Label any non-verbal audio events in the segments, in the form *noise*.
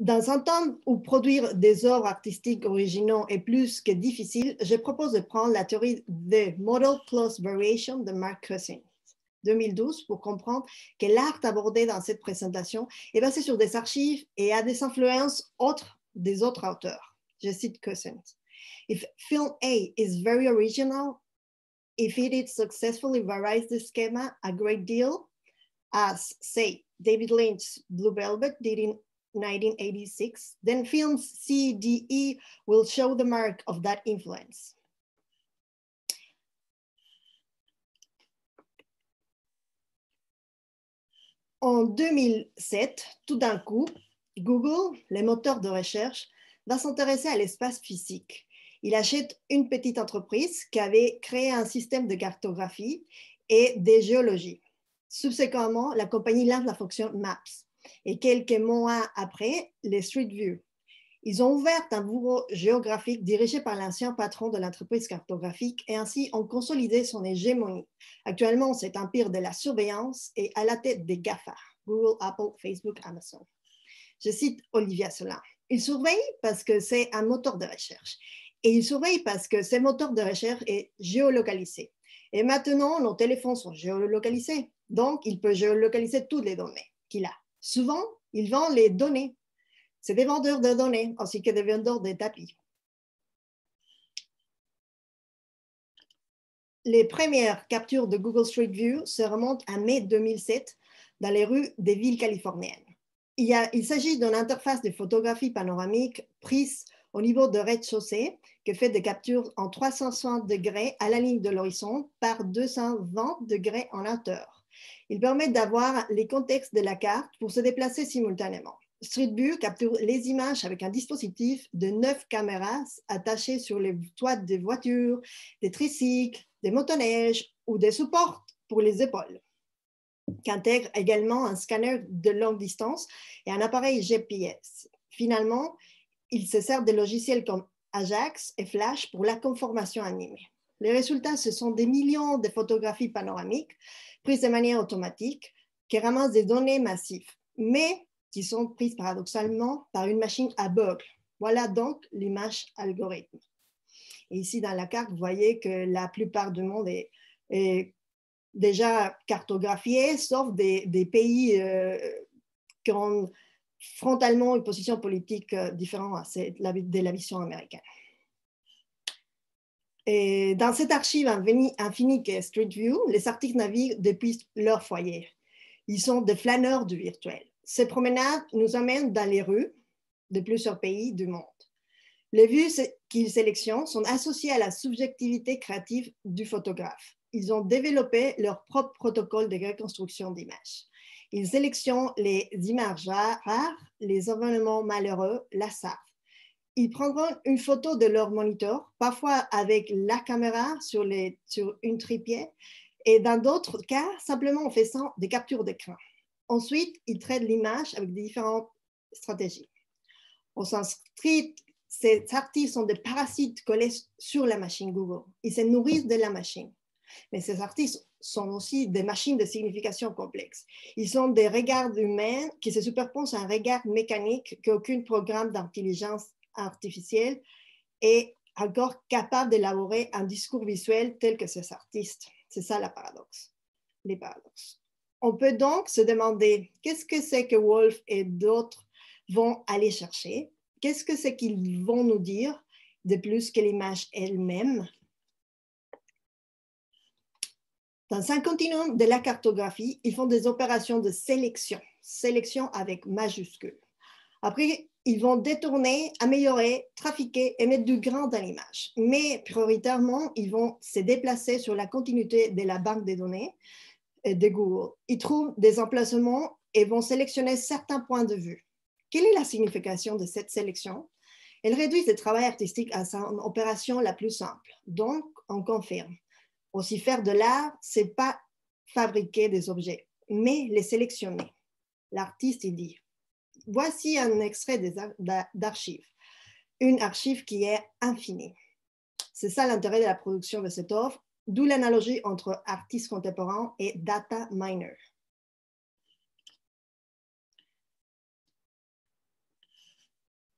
Dans un temps où produire des œuvres artistiques originaux est plus que difficile, je propose de prendre la théorie de Model Plus Variation de Mark Cousins. 2012 pour comprendre que l'art abordé dans cette présentation est basé sur des archives et a des influences autres des autres auteurs. Je cite Cousins. If film A is very original, if it successfully varies the schema a great deal, as say David Lynch's Blue Velvet did in 1986, then films C, D, E will show the mark of that influence. En 2007, tout d'un coup, Google, les moteurs de recherche, va s'intéresser à l'espace physique. Il achète une petite entreprise qui avait créé un système de cartographie et de géologie. Subséquemment, la compagnie lance la fonction Maps et quelques mois après, les Street View. Ils ont ouvert un bureau géographique dirigé par l'ancien patron de l'entreprise cartographique et ainsi ont consolidé son hégémonie. Actuellement, cet empire de la surveillance est à la tête des GAFA, Google, Apple, Facebook, Amazon. Je cite Olivia Solin. Il surveille parce que c'est un moteur de recherche. Et il surveille parce que ce moteur de recherche est géolocalisé. Et maintenant, nos téléphones sont géolocalisés. Donc, il peut géolocaliser toutes les données qu'il a. Souvent, il vend les données. C'est des vendeurs de données ainsi que des vendeurs de tapis. Les premières captures de Google Street View se remontent à mai 2007 dans les rues des villes californiennes. Il, il s'agit d'une interface de photographie panoramique prise au niveau de rez-de-chaussée qui fait des captures en 360 degrés à la ligne de l'horizon par 220 degrés en hauteur. Il permet d'avoir les contextes de la carte pour se déplacer simultanément. Street capture les images avec un dispositif de neuf caméras attachées sur les toits des voitures, des tricycles, des motoneiges ou des supports pour les épaules, qui intègre également un scanner de longue distance et un appareil GPS. Finalement, il se sert de logiciels comme Ajax et Flash pour la conformation animée. Les résultats, ce sont des millions de photographies panoramiques prises de manière automatique qui ramassent des données massives, mais qui sont prises paradoxalement par une machine aveugle. Voilà donc l'image algorithme. Ici, dans la carte, vous voyez que la plupart du monde est, déjà cartographié, sauf des, pays euh, qui ont frontalement une position politique euh, différente de la vision américaine. Dans cette archive infinie qu'est Street View, les artistes naviguent depuis leur foyer. Ils sont des flâneurs du virtuel. Ces promenades nous amènent dans les rues de plusieurs pays du monde. Les vues qu'ils sélectionnent sont associées à la subjectivité créative du photographe. Ils ont développé leur propre protocole de reconstruction d'images. Ils sélectionnent les images rares, les événements malheureux, la savent. Ils prendront une photo de leur moniteur, parfois avec la caméra sur, les, sur une trépied, et dans d'autres cas, simplement en faisant des captures d'écran. Ensuite, ils traitent l'image avec différentes stratégies. Au ces artistes sont des parasites collés sur la machine Google. Ils se nourrissent de la machine. Mais ces artistes sont aussi des machines de signification complexe. Ils sont des regards humains qui se superposent à un regard mécanique qu'aucun programme d'intelligence artificielle est encore capable d'élaborer un discours visuel tel que ces artistes. C'est ça la paradoxe, les paradoxes. On peut donc se demander qu'est-ce que c'est que Wolf et d'autres vont aller chercher, qu'est-ce que c'est qu'ils vont nous dire de plus que l'image elle-même? Dans un continuum de la cartographie, ils font des opérations de sélection, sélection avec majuscule. Après, ils vont détourner, améliorer, trafiquer et mettre du grain dans l'image. Mais prioritairement, ils vont se déplacer sur la continuité de la banque des données euh, de Google. Ils trouvent des emplacements et vont sélectionner certains points de vue. Quelle est la signification de cette sélection? Elle réduit le travail artistique à sa opération la plus simple. Donc, on confirme. Aussi faire de l'art, c'est pas fabriquer des objets, mais les sélectionner. L'artiste, il dit, voici un extrait d'archives, une archive qui est infinie. C'est ça l'intérêt de la production de cette offre, d'où l'analogie entre artiste contemporain et data miner.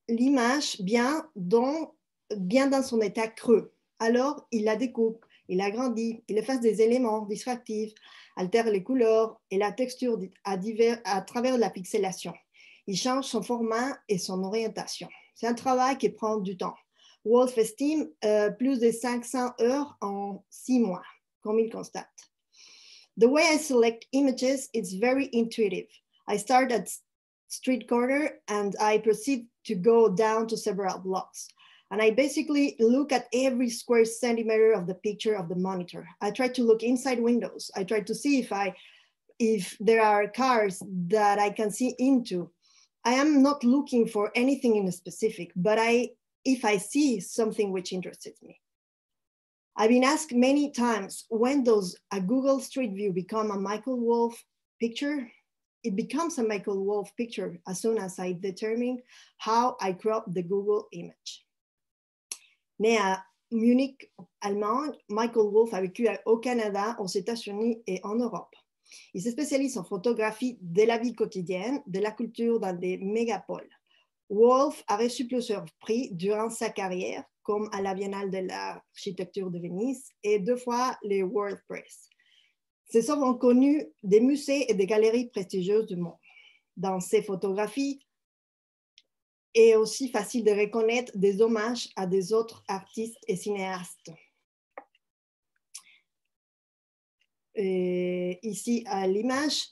l'image bien dans, bien dans son état creux. Alors, il la découpe, il agrandit, il efface des éléments distractifs, altère les couleurs et la texture à, à travers la pixelation. Il change son format et son orientation. C'est un travail qui prend du temps. Wolf estime euh, plus de 500 heures en six mois, comme il constate. The way I select images is very intuitive. I start at street corner and I proceed to go down to several blocks. And I basically look at every square centimeter of the picture of the monitor. I try to look inside windows. I try to see if I if there are cars that I can see into. I am not looking for anything in a specific, but I if I see something which interests me. I've been asked many times when does a Google Street View become a Michael Wolf picture? It becomes a Michael Wolf picture as soon as I determine how I crop the Google image. Né Munich, Allemagne, Michael Wolf a vécu au Canada, aux États-Unis et en Europe. Il se spécialise en photographie de la vie quotidienne, de la culture dans des mégapoles. Wolf a reçu plusieurs prix durant sa carrière, comme à la Biennale de l'architecture de Venise et deux fois les World Press. Ses œuvres ont connu des musées et des galeries prestigieuses du monde. Dans ses photographies, est aussi facile de reconnaître des hommages à des autres artistes et cinéastes. Et ici, à l'image,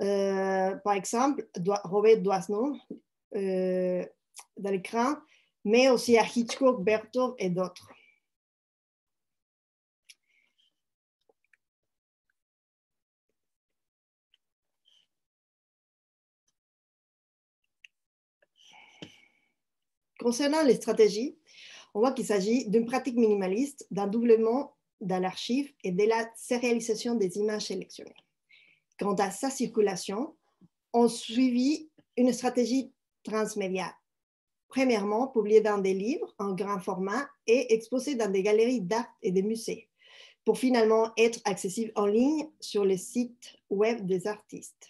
euh, par exemple, Robert Doisneau, euh, dans l'écran, mais aussi à Hitchcock, Bertov et d'autres. Concernant les stratégies, on voit qu'il s'agit d'une pratique minimaliste, d'un doublement dans l'archive et de la sérialisation des images sélectionnées. Quant à sa circulation, on suivit une stratégie transmédia. Premièrement, publié dans des livres en grand format et exposé dans des galeries d'art et des musées, pour finalement être accessible en ligne sur les sites web des artistes.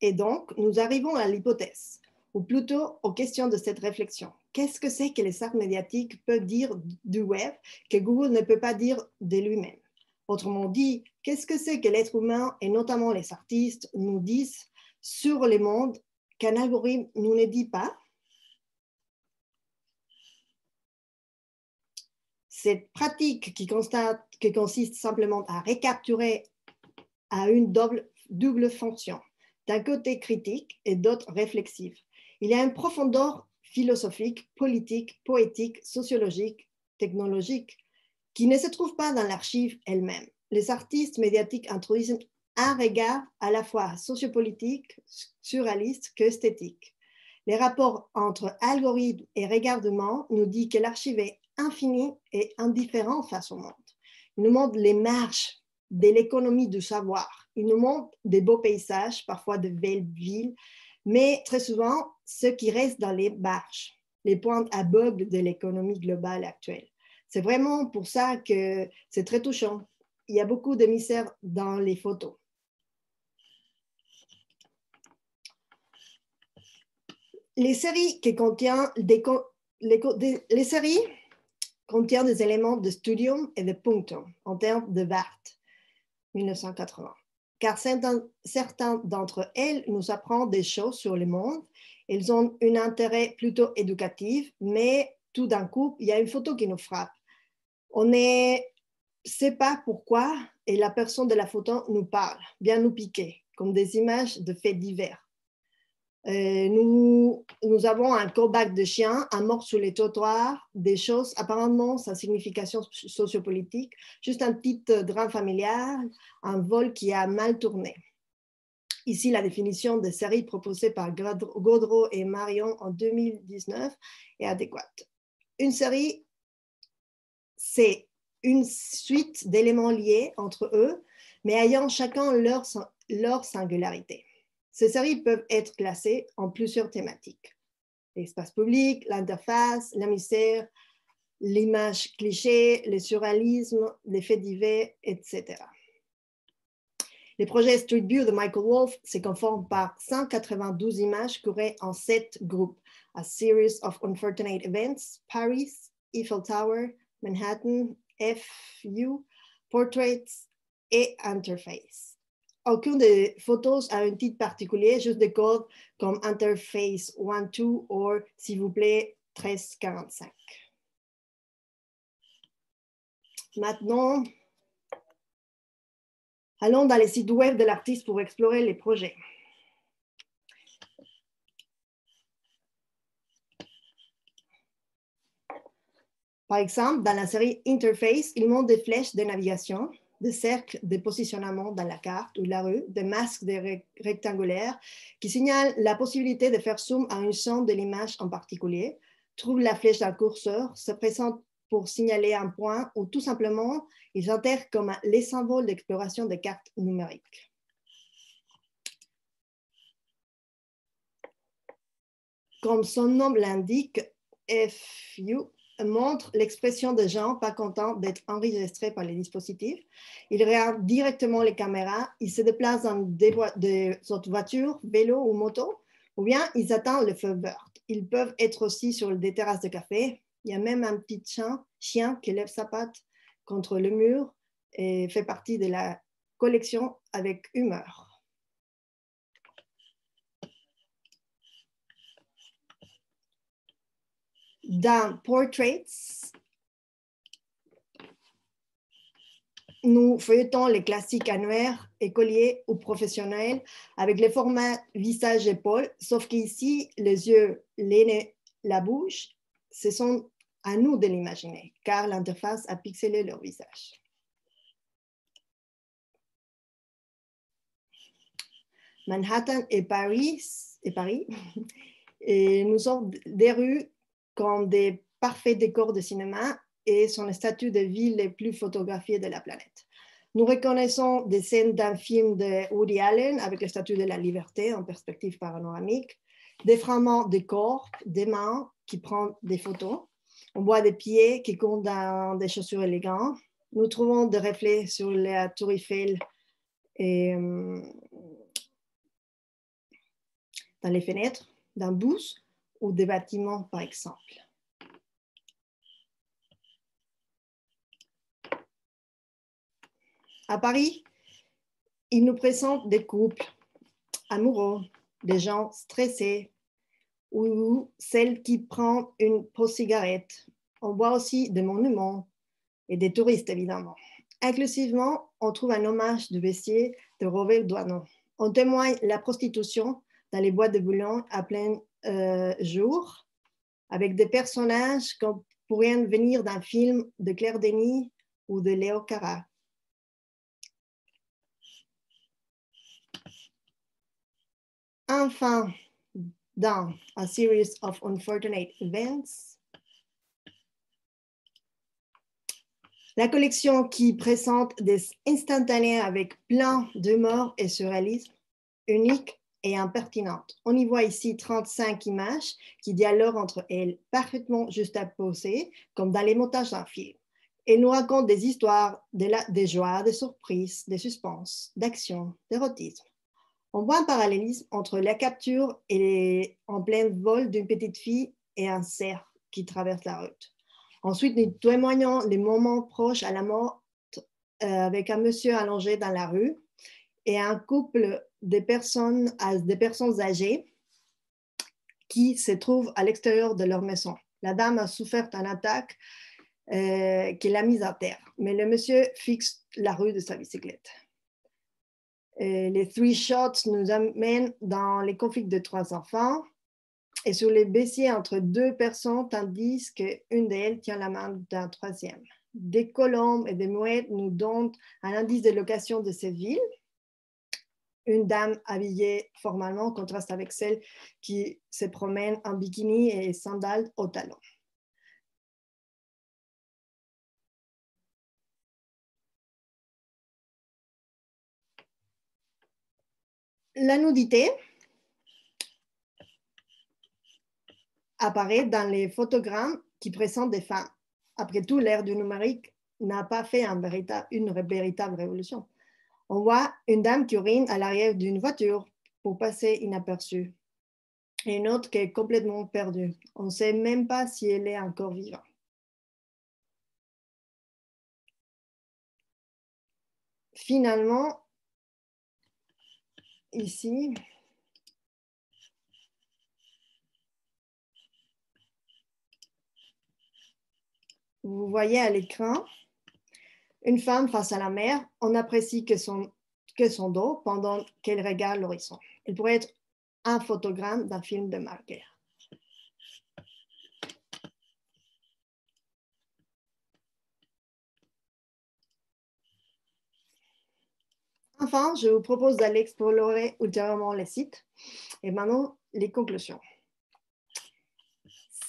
Et donc, nous arrivons à l'hypothèse, ou plutôt aux questions de cette réflexion. Qu'est-ce que c'est que les arts médiatiques peuvent dire du web que Google ne peut pas dire de lui-même? Autrement dit, qu'est-ce que c'est que l'être humain, et notamment les artistes, nous disent sur le monde qu'un algorithme nous ne dit pas? Cette pratique qui, constate, consiste simplement à récapturer a une double, double fonction, d'un côté critique et d'autre réflexive. Il y a une profondeur philosophique, politique, poétique, sociologique, technologique qui ne se trouve pas dans l'archive elle-même. Les artistes médiatiques introduisent un regard à la fois sociopolitique, surréaliste qu'esthétique. Les rapports entre algorithme et regardement nous disent que l'archive est infinie et indifférente face au monde. Il nous montre les marches de l'économie du savoir. Il nous montre des beaux paysages, parfois de belles villes, mais très souvent ce qui reste dans les marches, les pointes aveugles de l'économie globale actuelle. C'est vraiment pour ça que c'est très touchant. Il y a beaucoup d'émissaires dans les photos. Les séries qui contiennent des, les, séries contiennent des éléments de studium et de punctum en termes de Vart 1980. Car certains, d'entre elles nous apprennent des choses sur le monde. Elles ont un intérêt plutôt éducatif, mais tout d'un coup, il y a une photo qui nous frappe on ne sait pas pourquoi et la personne de la photo nous parle, bien nous piquer, comme des images de faits divers. Euh, nous, avons un callback de chien, un mort sur les trottoirs, des choses apparemment sans signification sociopolitique, juste un petit drame familial, un vol qui a mal tourné. Ici, la définition de série proposée par Gaudreau et Marion en 2019 est adéquate. Une série c'est une suite d'éléments liés entre eux, mais ayant chacun leur singularité. Ces séries peuvent être classées en plusieurs thématiques. L'espace public, l'interface, la misère, l'image cliché, le surréalisme, divers, etc. Les projets Street View de Michael Wolff se conforment par 192 images courées en sept groupes. A Series of Unfortunate Events, Paris, Eiffel Tower, Manhattan, FU, Portraits et Interface. Aucune des photos a un titre particulier, juste des codes comme Interface 1, 2 ou, s'il vous plaît, 1345. Maintenant, allons dans les sites web de l'artiste pour explorer les projets. Par exemple, dans la série Interface, il montre des flèches de navigation, des cercles de positionnement dans la carte ou la rue, des masques rectangulaires qui signalent la possibilité de faire zoom à une zone de l'image en particulier, trouve la flèche d'un curseur, se présente pour signaler un point ou tout simplement, ils intègrent comme les symboles d'exploration des cartes numériques. Comme son nom l'indique, FU montre l'expression des gens pas contents d'être enregistrés par les dispositifs. Il regarde directement les caméras, il se déplace dans des, autres voitures, vélos ou motos, ou bien ils attendent le feu vert. Ils peuvent être aussi sur des terrasses de café. Il y a même un petit chien qui lève sa patte contre le mur et fait partie de la collection avec humeur. Dans Portraits, nous feuilletons les classiques annuaires, écoliers ou professionnels avec les formats visage-épaule, sauf qu'ici, les yeux, les nez, la bouche, ce sont à nous de l'imaginer, car l'interface a pixelé leur visage. Manhattan et Paris, et Paris *laughs* et nous sommes des rues comme des parfaits décors de cinéma et sont les statues de villes les plus photographiées de la planète. Nous reconnaissons des scènes d'un film de Woody Allen avec la statue de la liberté en perspective panoramique, des fragments de corps, des mains qui prennent des photos. On voit des pieds qui comptent dans des chaussures élégantes. Nous trouvons des reflets sur la tour Eiffel et euh, dans les fenêtres, dans bus ou des bâtiments, par exemple. À Paris, il nous présente des couples amoureux, des gens stressés ou celles qui prennent une pause cigarette. On voit aussi des monuments et des touristes, évidemment. Inclusivement, on trouve un hommage de Bessier de Robert Doinon. On témoigne la prostitution dans les boîtes de Boulogne à plein euh, jour, avec des personnages qui pourraient venir d'un film de Claire Denis ou de Léo Cara. Enfin, dans A Series of Unfortunate Events, la collection qui présente des instantanés avec plein d'humour et surréalisme, unique et impertinente. On y voit ici 35 images qui dialoguent entre elles, parfaitement poser, comme dans les montages d'un film. Elles nous racontent des histoires, des joies, des surprises, des suspens, d'actions, d'érotisme. On voit un parallélisme entre la capture et en plein vol d'une petite fille et un cerf qui traverse la route. Ensuite, nous témoignons les moments proches à la mort euh, avec un monsieur allongé dans la rue et un couple de personnes, des personnes âgées qui se trouvent à l'extérieur de leur maison. La dame a souffert d'une attaque euh, qui l'a mise à terre, mais le monsieur fixe la rue de sa bicyclette les three shots nous amènent dans les conflits de trois enfants et sur les baissiers entre deux personnes, tandis qu'une d'elles tient la main d'un troisième. Des colombes et des mouettes nous donnent un indice de location de cette ville. Une dame habillée formalement contraste avec celle qui se promène en bikini et sandales au talon. La nudité apparaît dans les photogrammes qui présentent des femmes. Après tout, l'ère du numérique n'a pas fait une véritable révolution. On voit une dame qui urine à l'arrière d'une voiture pour passer inaperçue et une autre qui est complètement perdue. On ne sait même pas si elle est encore vivante. Finalement, ici, vous voyez à l'écran une femme face à la mer. On apprécie que son, que son dos pendant qu'elle regarde l'horizon. Elle pourrait être un photogramme d'un film de Marguerite. Enfin, je vous propose d'aller explorer ultérieurement les sites. Et maintenant, les conclusions.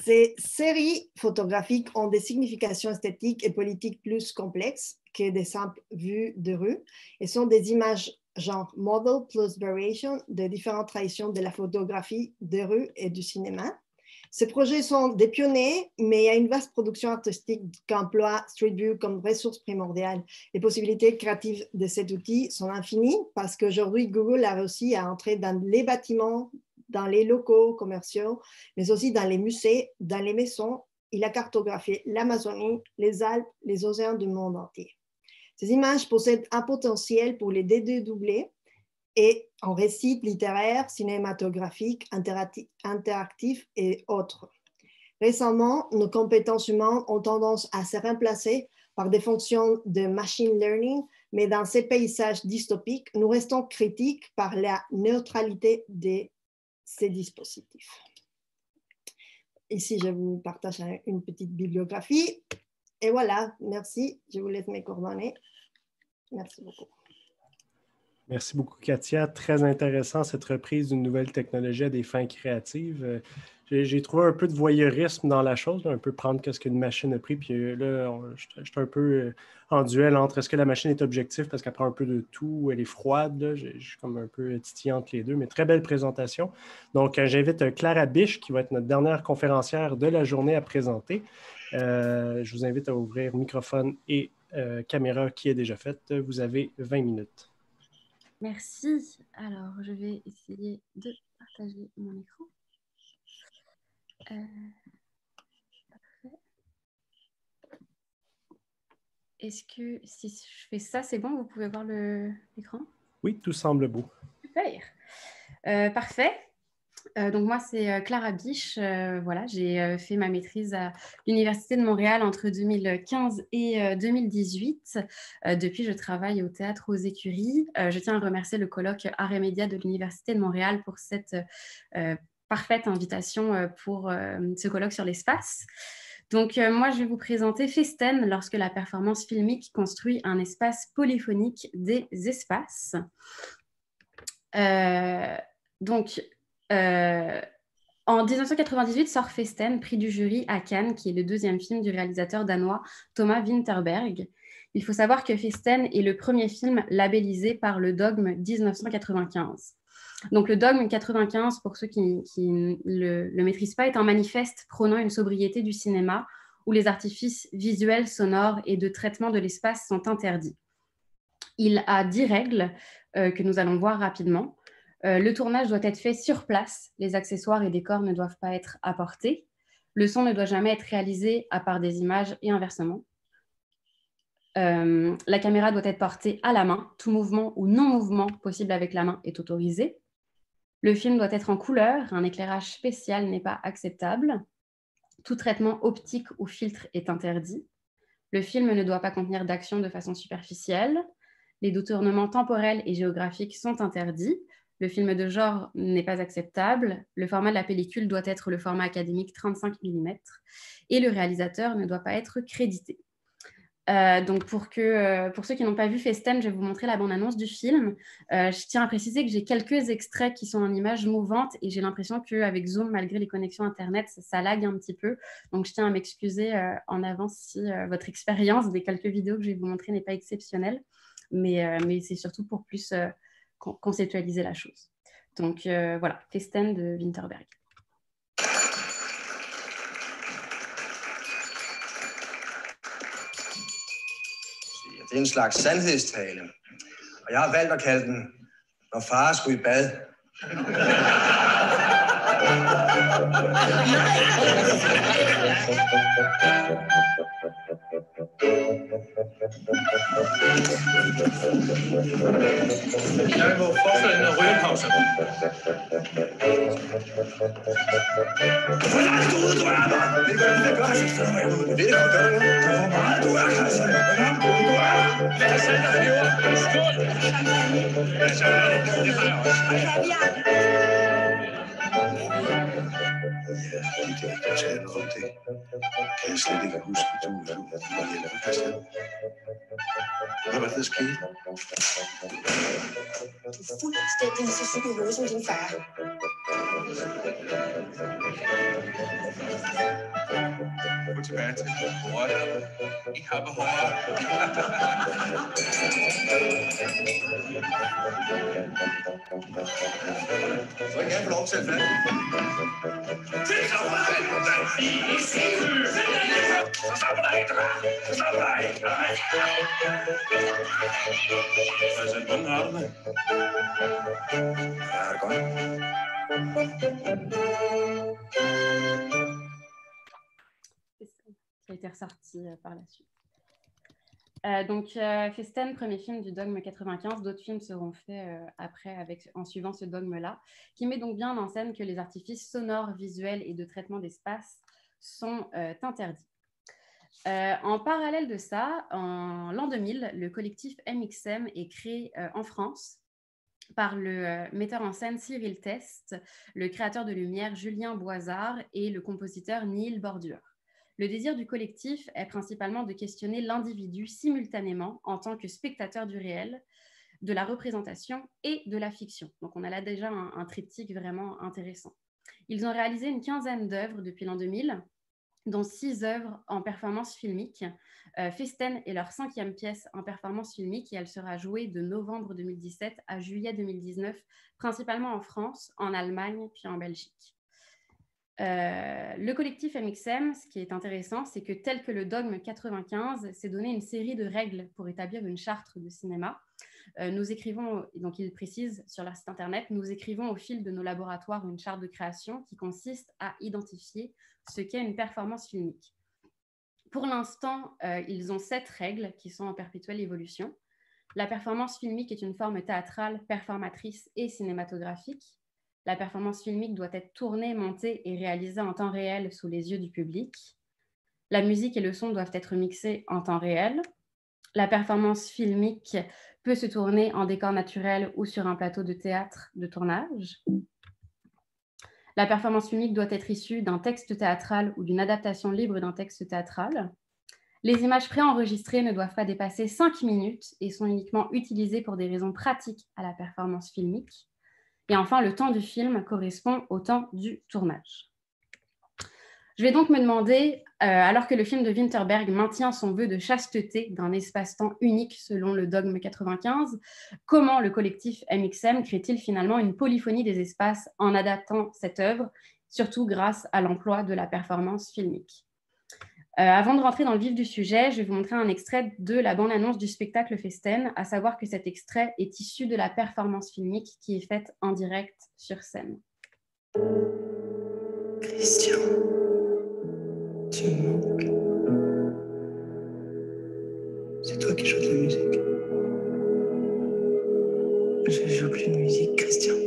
Ces séries photographiques ont des significations esthétiques et politiques plus complexes que des simples vues de rue et sont des images genre model plus variation de différentes traditions de la photographie de rue et du cinéma. Ces projets sont des pionniers, mais il y a une vaste production artistique qu'emploie Street View comme ressource primordiale. Les possibilités créatives de cet outil sont infinies parce qu'aujourd'hui, Google a réussi à entrer dans les bâtiments, dans les locaux commerciaux, mais aussi dans les musées, dans les maisons. Il a cartographié l'Amazonie, les Alpes, les océans du monde entier. Ces images possèdent un potentiel pour les dédoubler et en récits littéraires, cinématographiques, interactifs et autres. Récemment, nos compétences humaines ont tendance à se remplacer par des fonctions de machine learning, mais dans ces paysages dystopiques, nous restons critiques par la neutralité de ces dispositifs. Ici, je vous partage une petite bibliographie. Et voilà, merci. Je vous laisse mes coordonnées. Merci beaucoup. Merci beaucoup, Katia. Très intéressant cette reprise d'une nouvelle technologie à des fins créatives. Euh, j'ai trouvé un peu de voyeurisme dans la chose, un peu prendre ce qu'une machine a pris. Puis euh, là, je suis un peu euh, en duel entre est-ce que la machine est objective parce qu'elle prend un peu de tout, elle est froide. Je suis comme un peu titillé entre les deux, mais très belle présentation. Donc, j'invite Clara Biche, qui va être notre dernière conférencière de la journée à présenter. je vous invite à ouvrir microphone et caméra qui est déjà faite. Vous avez 20 minutes. Merci. Alors, je vais essayer de partager mon écran. Euh, Est-ce que si je fais ça, c'est bon Vous pouvez voir l'écran? Oui, tout semble beau. Super. Euh, parfait. Euh, donc moi, c'est Clara Biche. Euh, voilà, j'ai fait ma maîtrise à l'Université de Montréal entre 2015 et 2018. depuis, je travaille au théâtre aux Écuries. je tiens à remercier le colloque Arts et Médias de l'Université de Montréal pour cette parfaite invitation pour ce colloque sur l'espace. Donc, moi, je vais vous présenter Festen lorsque la performance filmique construit un espace polyphonique des espaces. donc, euh, en 1998 sort Festen, prix du jury à Cannes, qui est le deuxième film du réalisateur danois Thomas Winterberg. Il faut savoir que Festen est le premier film labellisé par le dogme 1995. Donc le dogme 95, pour ceux qui ne le, maîtrisent pas, est un manifeste prônant une sobriété du cinéma où les artifices visuels, sonores et de traitement de l'espace sont interdits. Il a dix règles euh, que nous allons voir rapidement. Euh, le tournage doit être fait sur place. Les accessoires et décors ne doivent pas être apportés. Le son ne doit jamais être réalisé à part des images et inversement. Euh, la caméra doit être portée à la main. Tout mouvement ou non-mouvement possible avec la main est autorisé. Le film doit être en couleur. Un éclairage spécial n'est pas acceptable. Tout traitement optique ou filtre est interdit. Le film ne doit pas contenir d'action de façon superficielle. Les détournements temporels et géographiques sont interdits. Le film de genre n'est pas acceptable. Le format de la pellicule doit être le format académique 35 mm et le réalisateur ne doit pas être crédité. Euh, donc pour, que, euh, pour ceux qui n'ont pas vu Festen, je vais vous montrer la bande-annonce du film. Euh, je tiens à préciser que j'ai quelques extraits qui sont en images mouvantes et j'ai l'impression qu'avec Zoom, malgré les connexions Internet, ça, ça, lag un petit peu. Donc je tiens à m'excuser en avance si votre expérience des quelques vidéos que je vais vous montrer n'est pas exceptionnelle. Mais, mais c'est surtout pour plus conceptualiser la chose. Donc voilà, Festen de Winterberg. Det er en slags sandhedstale. Og jeg har valgt at kalde den, når far skulle i bad. *laughs* Jeg må forestille en rygepause. Hvor langt ude du er, mand! Ved du, hvad jeg gør? Jeg. Ved du, hvad gør? Hvor meget du er, Christian? Hvor langt ude du er? Lad os sætte os lever. Skål! Det har jeg også. Ja, de der, der taler om det, kan jeg slet ikke huske, du er var hjælper, Christian. Hvad var det, der skete? Du er fuldstændig lige så hovedet som din far. Gå tilbage til bordet. I har behov. *laughs* Så kan jeg få lov til at fat. Det er Qui a été ressorti euh, par la suite. Euh, donc, euh, Festen, premier film du dogme 95. D'autres films seront faits euh, après en suivant ce dogme-là, qui met donc bien en scène que les artifices sonores, visuels et de traitement d'espace sont euh, interdits. Euh, en parallèle de ça, en l'an 2000, le collectif MXM est créé euh, en France par le metteur en scène Cyril Test, le créateur de lumière Julien Boisard et le compositeur Neil Bordure. Le désir du collectif est principalement de questionner l'individu simultanément en tant que spectateur du réel, de la représentation et de la fiction. Donc on a là déjà un, un triptyque vraiment intéressant. Ils ont réalisé une quinzaine d'œuvres depuis l'an 2000, dont six œuvres en performance filmique. Euh, Festen est leur cinquième pièce en performance filmique et elle sera jouée de novembre 2017 à juillet 2019, principalement en France, en Allemagne puis en Belgique. Euh, le collectif MXM, ce qui est intéressant, c'est que tel que le dogme 95, s'est donné une série de règles pour établir une charte de cinéma. Euh, nous écrivons, donc ils précisent sur leur site internet, nous écrivons au fil de nos laboratoires une charte de création qui consiste à identifier ce qu'est une performance filmique. Pour l'instant, euh, ils ont sept règles qui sont en perpétuelle évolution. La performance filmique est une forme théâtrale, performatrice et cinématographique. La performance filmique doit être tournée, montée et réalisée en temps réel sous les yeux du public. La musique et le son doivent être mixés en temps réel. La performance filmique peut se tourner en décor naturel ou sur un plateau de théâtre de tournage. La performance filmique doit être issue d'un texte théâtral ou d'une adaptation libre d'un texte théâtral. Les images préenregistrées ne doivent pas dépasser 5 minutes et sont uniquement utilisées pour des raisons pratiques à la performance filmique. Et enfin, le temps du film correspond au temps du tournage. Je vais donc me demander, euh, alors que le film de Winterberg maintient son vœu de chasteté d'un espace-temps unique selon le dogme 95, comment le collectif MXM crée-t-il finalement une polyphonie des espaces en adaptant cette œuvre, surtout grâce à l'emploi de la performance filmique? Euh, Avant de rentrer dans le vif du sujet, je vais vous montrer un extrait de la bande-annonce du spectacle Festen, à savoir que cet extrait est issu de la performance filmique qui est faite en direct sur scène. Christian, C'est toi qui joues de la musique. Je joue plus de musique, Christian.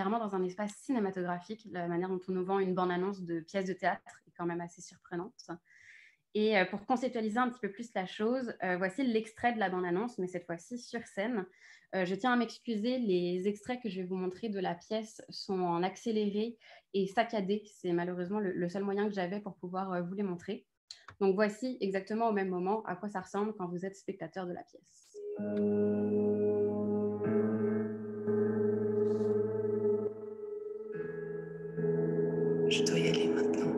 Clairement dans un espace cinématographique. La manière dont on nous vend une bande-annonce de pièces de théâtre est quand même assez surprenante. Et euh, pour conceptualiser un petit peu plus la chose, euh, voici l'extrait de la bande-annonce, mais cette fois-ci sur scène. Euh, je tiens à m'excuser, les extraits que je vais vous montrer de la pièce sont en accéléré et saccadé. C'est malheureusement le, seul moyen que j'avais pour pouvoir vous les montrer. Donc voici exactement au même moment à quoi ça ressemble quand vous êtes spectateur de la pièce. Je dois y aller maintenant.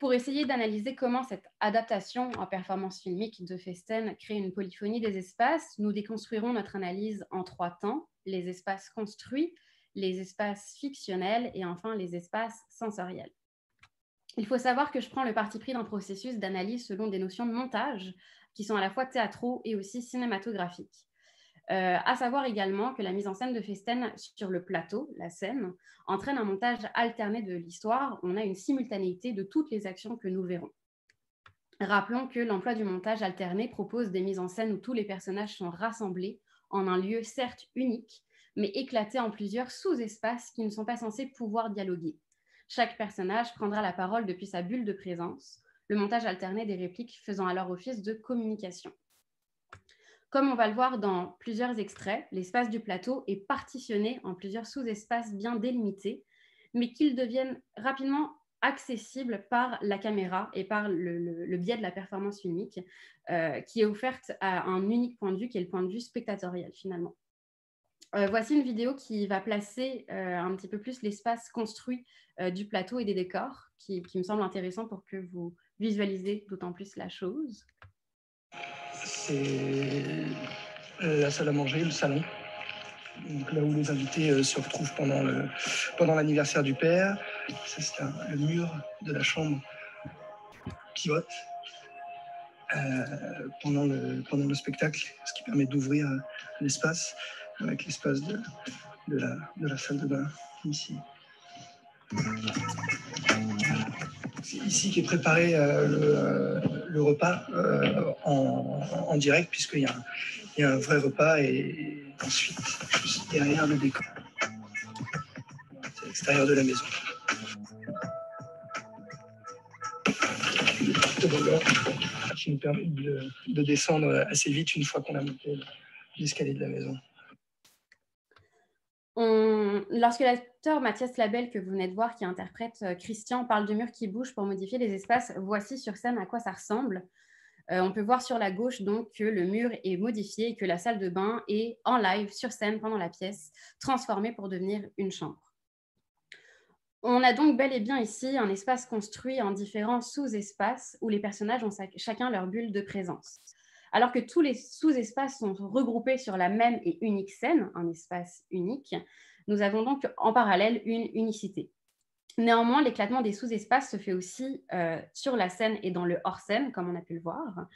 Pour essayer d'analyser comment cette adaptation en performance filmique de Festen crée une polyphonie des espaces, nous déconstruirons notre analyse en trois temps, les espaces construits, les espaces fictionnels et enfin les espaces sensoriels. Il faut savoir que je prends le parti pris d'un processus d'analyse selon des notions de montage qui sont à la fois théâtraux et aussi cinématographiques. Euh, à savoir également que la mise en scène de Festen sur le plateau, la scène, entraîne un montage alterné de l'histoire. On a une simultanéité de toutes les actions que nous verrons. Rappelons que l'emploi du montage alterné propose des mises en scène où tous les personnages sont rassemblés en un lieu certes unique, mais éclaté en plusieurs sous-espaces qui ne sont pas censés pouvoir dialoguer. Chaque personnage prendra la parole depuis sa bulle de présence, le montage alterné des répliques faisant alors office de communication. Comme on va le voir dans plusieurs extraits, l'espace du plateau est partitionné en plusieurs sous-espaces bien délimités, mais qu'ils deviennent rapidement accessibles par la caméra et par le, biais de la performance filmique, euh, qui est offerte à un unique point de vue, qui est le point de vue spectatorial finalement. Euh, voici une vidéo qui va placer euh, un petit peu plus l'espace construit du plateau et des décors, qui, qui me semble intéressant pour que vous visualisez d'autant plus la chose c'est la salle à manger, le salon. là où les invités euh, se retrouvent pendant, le, pendant l'anniversaire du père. Ça, c'est le mur de la chambre pivote euh, pendant, le, pendant le spectacle, ce qui permet d'ouvrir l'espace avec l'espace de, de, la, de la salle de bain ici. C'est ici qu'est préparé euh, le, le, repas euh, en, direct, puisqu'il y, y, a un vrai repas et ensuite, derrière le décor. C'est l'extérieur de la maison. Qui nous permet de descendre assez vite une fois qu'on a monté l'escalier de la maison. Lorsque l'acteur Mathias Labelle, que vous venez de voir, qui interprète euh, Christian, parle de murs qui bougent pour modifier les espaces, voici sur scène à quoi ça ressemble. Euh, on peut voir sur la gauche donc que le mur est modifié et que la salle de bain est en live sur scène pendant la pièce, transformée pour devenir une chambre. On a donc bel et bien ici un espace construit en différents sous-espaces où les personnages ont chacun leur bulle de présence alors que tous les sous-espaces sont regroupés sur la même et unique scène, un espace unique, nous avons donc en parallèle une unicité. Néanmoins, l'éclatement des sous-espaces se fait aussi euh, sur la scène et dans le hors-scène, comme on a pu le voir.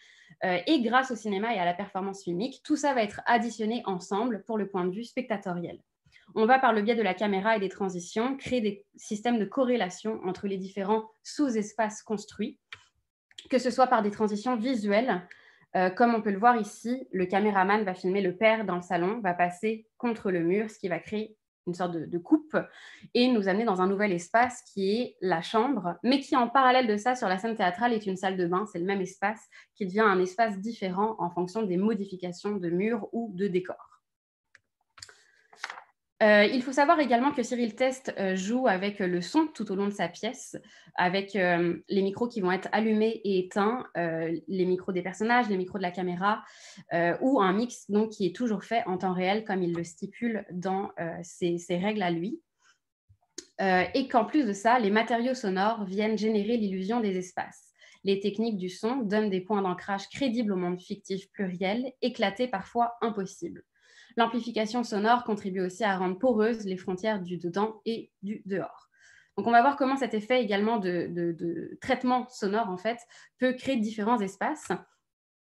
Euh, et grâce au cinéma et à la performance filmique, tout ça va être additionné ensemble pour le point de vue spectatoriel. On va, par le biais de la caméra et des transitions, créer des systèmes de corrélation entre les différents sous-espaces construits, que ce soit par des transitions visuelles, euh, comme on peut le voir ici, le caméraman va filmer le père dans le salon, va passer contre le mur, ce qui va créer une sorte de, coupe et nous amener dans un nouvel espace qui est la chambre, mais qui en parallèle de ça, sur la scène théâtrale, est une salle de bain. C'est le même espace qui devient un espace différent en fonction des modifications de murs ou de décors. Euh, il faut savoir également que Cyril Test euh, joue avec le son tout au long de sa pièce, avec euh, les micros qui vont être allumés et éteints, les micros des personnages, les micros de la caméra, ou un mix donc, qui est toujours fait en temps réel comme il le stipule dans ses, ses, règles à lui. et qu'en plus de ça, les matériaux sonores viennent générer l'illusion des espaces. Les techniques du son donnent des points d'ancrage crédibles au monde fictif pluriel, éclatés parfois impossibles. L'amplification sonore contribue aussi à rendre poreuses les frontières du dedans et du dehors. Donc on va voir comment cet effet également de, traitement sonore en fait peut créer différents espaces.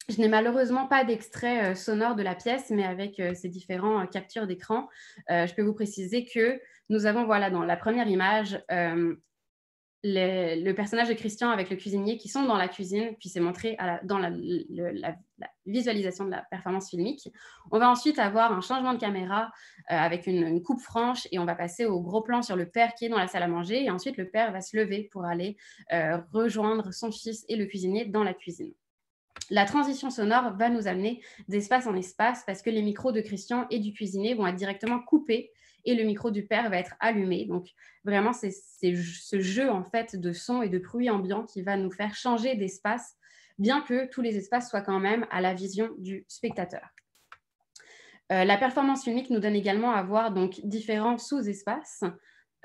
Je n'ai malheureusement pas d'extrait euh, sonore de la pièce, mais avec euh, ces différents euh, captures d'écran, je peux vous préciser que nous avons, voilà, dans la première image, le, personnage de Christian avec le cuisinier qui sont dans la cuisine, puis c'est montré dans la, visualisation de la performance filmique. On va ensuite avoir un changement de caméra euh, avec une, coupe franche et on va passer au gros plan sur le père qui est dans la salle à manger et ensuite le père va se lever pour aller euh, rejoindre son fils et le cuisinier dans la cuisine. La transition sonore va nous amener d'espace en espace parce que les micros de Christian et du cuisinier vont être directement coupés et le micro du père va être allumé. Donc vraiment, c'est ce jeu en fait de son et de bruit ambiant qui va nous faire changer d'espace, bien que tous les espaces soient quand même à la vision du spectateur. Euh, la performance filmique nous donne également à voir donc différents sous-espaces,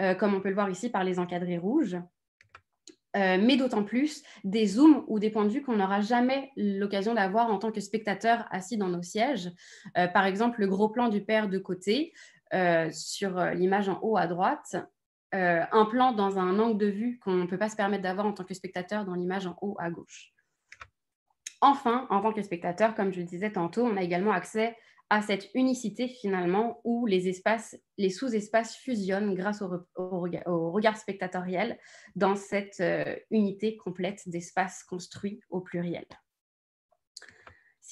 euh, comme on peut le voir ici par les encadrés rouges. Euh, mais d'autant plus des zooms ou des points de vue qu'on n'aura jamais l'occasion d'avoir en tant que spectateur assis dans nos sièges. par exemple, le gros plan du père de côté, euh, sur euh, l'image en haut à droite, euh, un plan dans un angle de vue qu'on ne peut pas se permettre d'avoir en tant que spectateur dans l'image en haut à gauche. Enfin, en tant que spectateur, comme je le disais tantôt, on a également accès à cette unicité finalement où les espaces, les sous-espaces fusionnent grâce au, regard spectatoriel dans cette unité complète d'espaces construits au pluriel.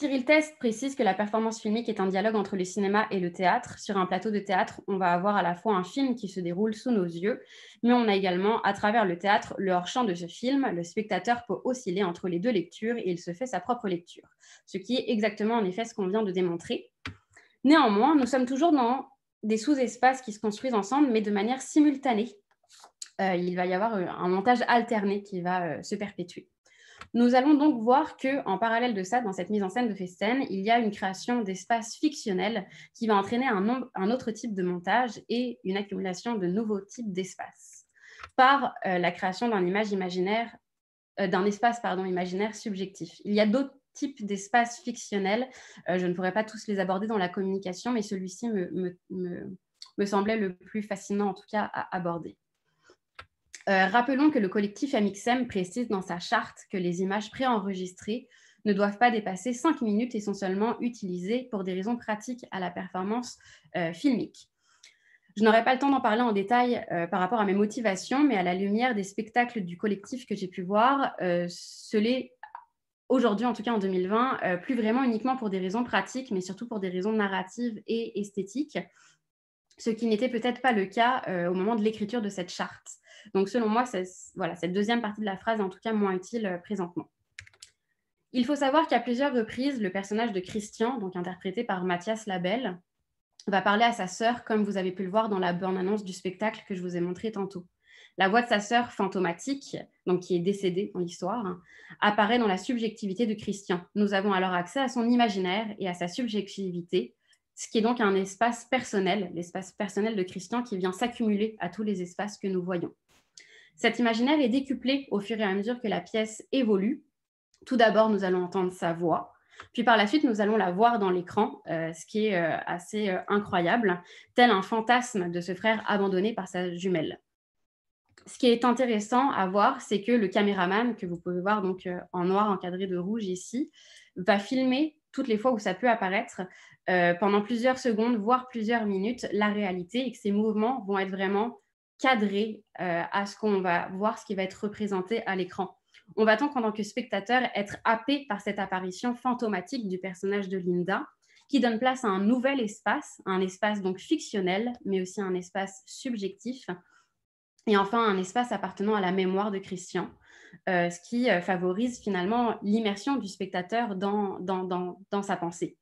Cyril Test précise que la performance filmique est un dialogue entre le cinéma et le théâtre. Sur un plateau de théâtre, on va avoir à la fois un film qui se déroule sous nos yeux, mais on a également, à travers le théâtre, le hors-champ de ce film. Le spectateur peut osciller entre les deux lectures et il se fait sa propre lecture, ce qui est exactement en effet ce qu'on vient de démontrer. Néanmoins, nous sommes toujours dans des sous-espaces qui se construisent ensemble, mais de manière simultanée. Euh, il va y avoir euh, un montage alterné qui va euh, se perpétuer. Nous allons donc voir que, en parallèle de ça, dans cette mise en scène de Festen, il y a une création d'espaces fictionnels qui va entraîner un, autre type de montage et une accumulation de nouveaux types d'espaces par euh, la création d'un image imaginaire, euh, d'un espace imaginaire subjectif. Il y a d'autres types d'espaces fictionnels. Euh, je ne pourrais pas tous les aborder dans la communication, mais celui-ci me, semblait le plus fascinant, en tout cas, à aborder. Euh, rappelons que le collectif Amixem précise dans sa charte que les images préenregistrées ne doivent pas dépasser 5 minutes et sont seulement utilisées pour des raisons pratiques à la performance euh, filmique. Je n'aurai pas le temps d'en parler en détail euh, par rapport à mes motivations, mais à la lumière des spectacles du collectif que j'ai pu voir, ce l'est aujourd'hui, en tout cas en 2020, plus vraiment uniquement pour des raisons pratiques, mais surtout pour des raisons narratives et esthétiques, ce qui n'était peut-être pas le cas au moment de l'écriture de cette charte. Donc, selon moi, voilà, cette deuxième partie de la phrase est en tout cas moins utile euh, présentement. Il faut savoir qu'à plusieurs reprises, le personnage de Christian, donc interprété par Mathias Labelle, va parler à sa sœur, comme vous avez pu le voir dans la bande-annonce du spectacle que je vous ai montré tantôt. La voix de sa sœur fantomatique, donc qui est décédée dans l'histoire, apparaît dans la subjectivité de Christian. Nous avons alors accès à son imaginaire et à sa subjectivité, ce qui est donc un espace personnel, l'espace personnel de Christian qui vient s'accumuler à tous les espaces que nous voyons. Cet imaginaire est décuplé au fur et à mesure que la pièce évolue. Tout d'abord, nous allons entendre sa voix, puis par la suite, nous allons la voir dans l'écran, euh, ce qui est euh, assez euh, incroyable, tel un fantasme de ce frère abandonné par sa jumelle. Ce qui est intéressant à voir, c'est que le caméraman, que vous pouvez voir donc en noir encadré de rouge ici, va filmer toutes les fois où ça peut apparaître pendant plusieurs secondes, voire plusieurs minutes, la réalité et que ces mouvements vont être vraiment cadré euh, à ce qu'on va voir, ce qui va être représenté à l'écran. On va donc, en tant que spectateur, être happé par cette apparition fantomatique du personnage de Linda, qui donne place à un nouvel espace, un espace donc fictionnel, mais aussi un espace subjectif, et enfin un espace appartenant à la mémoire de Christian, euh, ce qui euh, favorise finalement l'immersion du spectateur dans, sa pensée.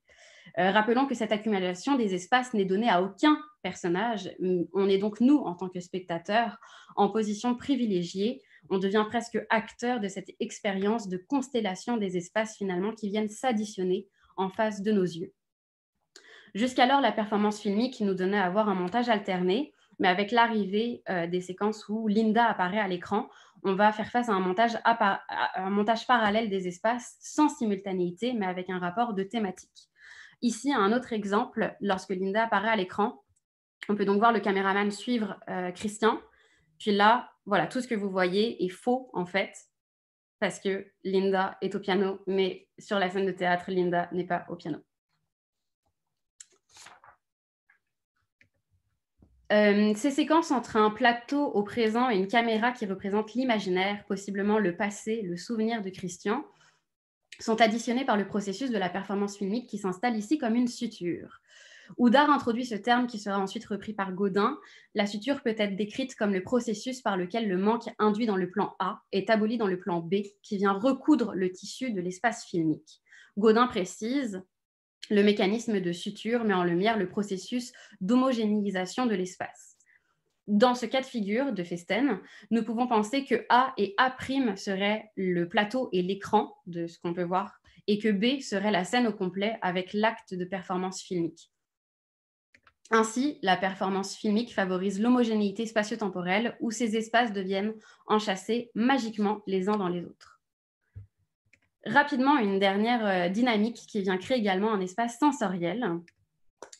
Rappelons que cette accumulation des espaces n'est donnée à aucun personnage. On est donc, nous, en tant que spectateurs, en position privilégiée. On devient presque acteur de cette expérience de constellation des espaces finalement qui viennent s'additionner en face de nos yeux. Jusqu'alors, la performance filmique nous donnait à avoir un montage alterné, mais avec l'arrivée euh, des séquences où Linda apparaît à l'écran, on va faire face à un montage, à un montage parallèle des espaces sans simultanéité, mais avec un rapport de thématique. Ici, un autre exemple, lorsque Linda apparaît à l'écran, on peut donc voir le caméraman suivre euh, Christian. Puis là, voilà, tout ce que vous voyez est faux en fait, parce que Linda est au piano, mais sur la scène de théâtre, Linda n'est pas au piano. Euh, ces séquences entre un plateau au présent et une caméra qui représente l'imaginaire, possiblement le passé, le souvenir de Christian, sont additionnées par le processus de la performance filmique qui s'installe ici comme une suture. Oudard introduit ce terme qui sera ensuite repris par Godin. La suture peut être décrite comme le processus par lequel le manque induit dans le plan A est aboli dans le plan B, qui vient recoudre le tissu de l'espace filmique. Godin précise le mécanisme de suture met en lumière le processus d'homogénéisation de l'espace. Dans ce cas de figure de Festen, nous pouvons penser que A et A' seraient le plateau et l'écran de ce qu'on peut voir, et que B serait la scène au complet avec l'acte de performance filmique. Ainsi, la performance filmique favorise l'homogénéité spatio-temporelle où ces espaces deviennent enchâssés magiquement les uns dans les autres. Rapidement, une dernière euh, dynamique qui vient créer également un espace sensoriel.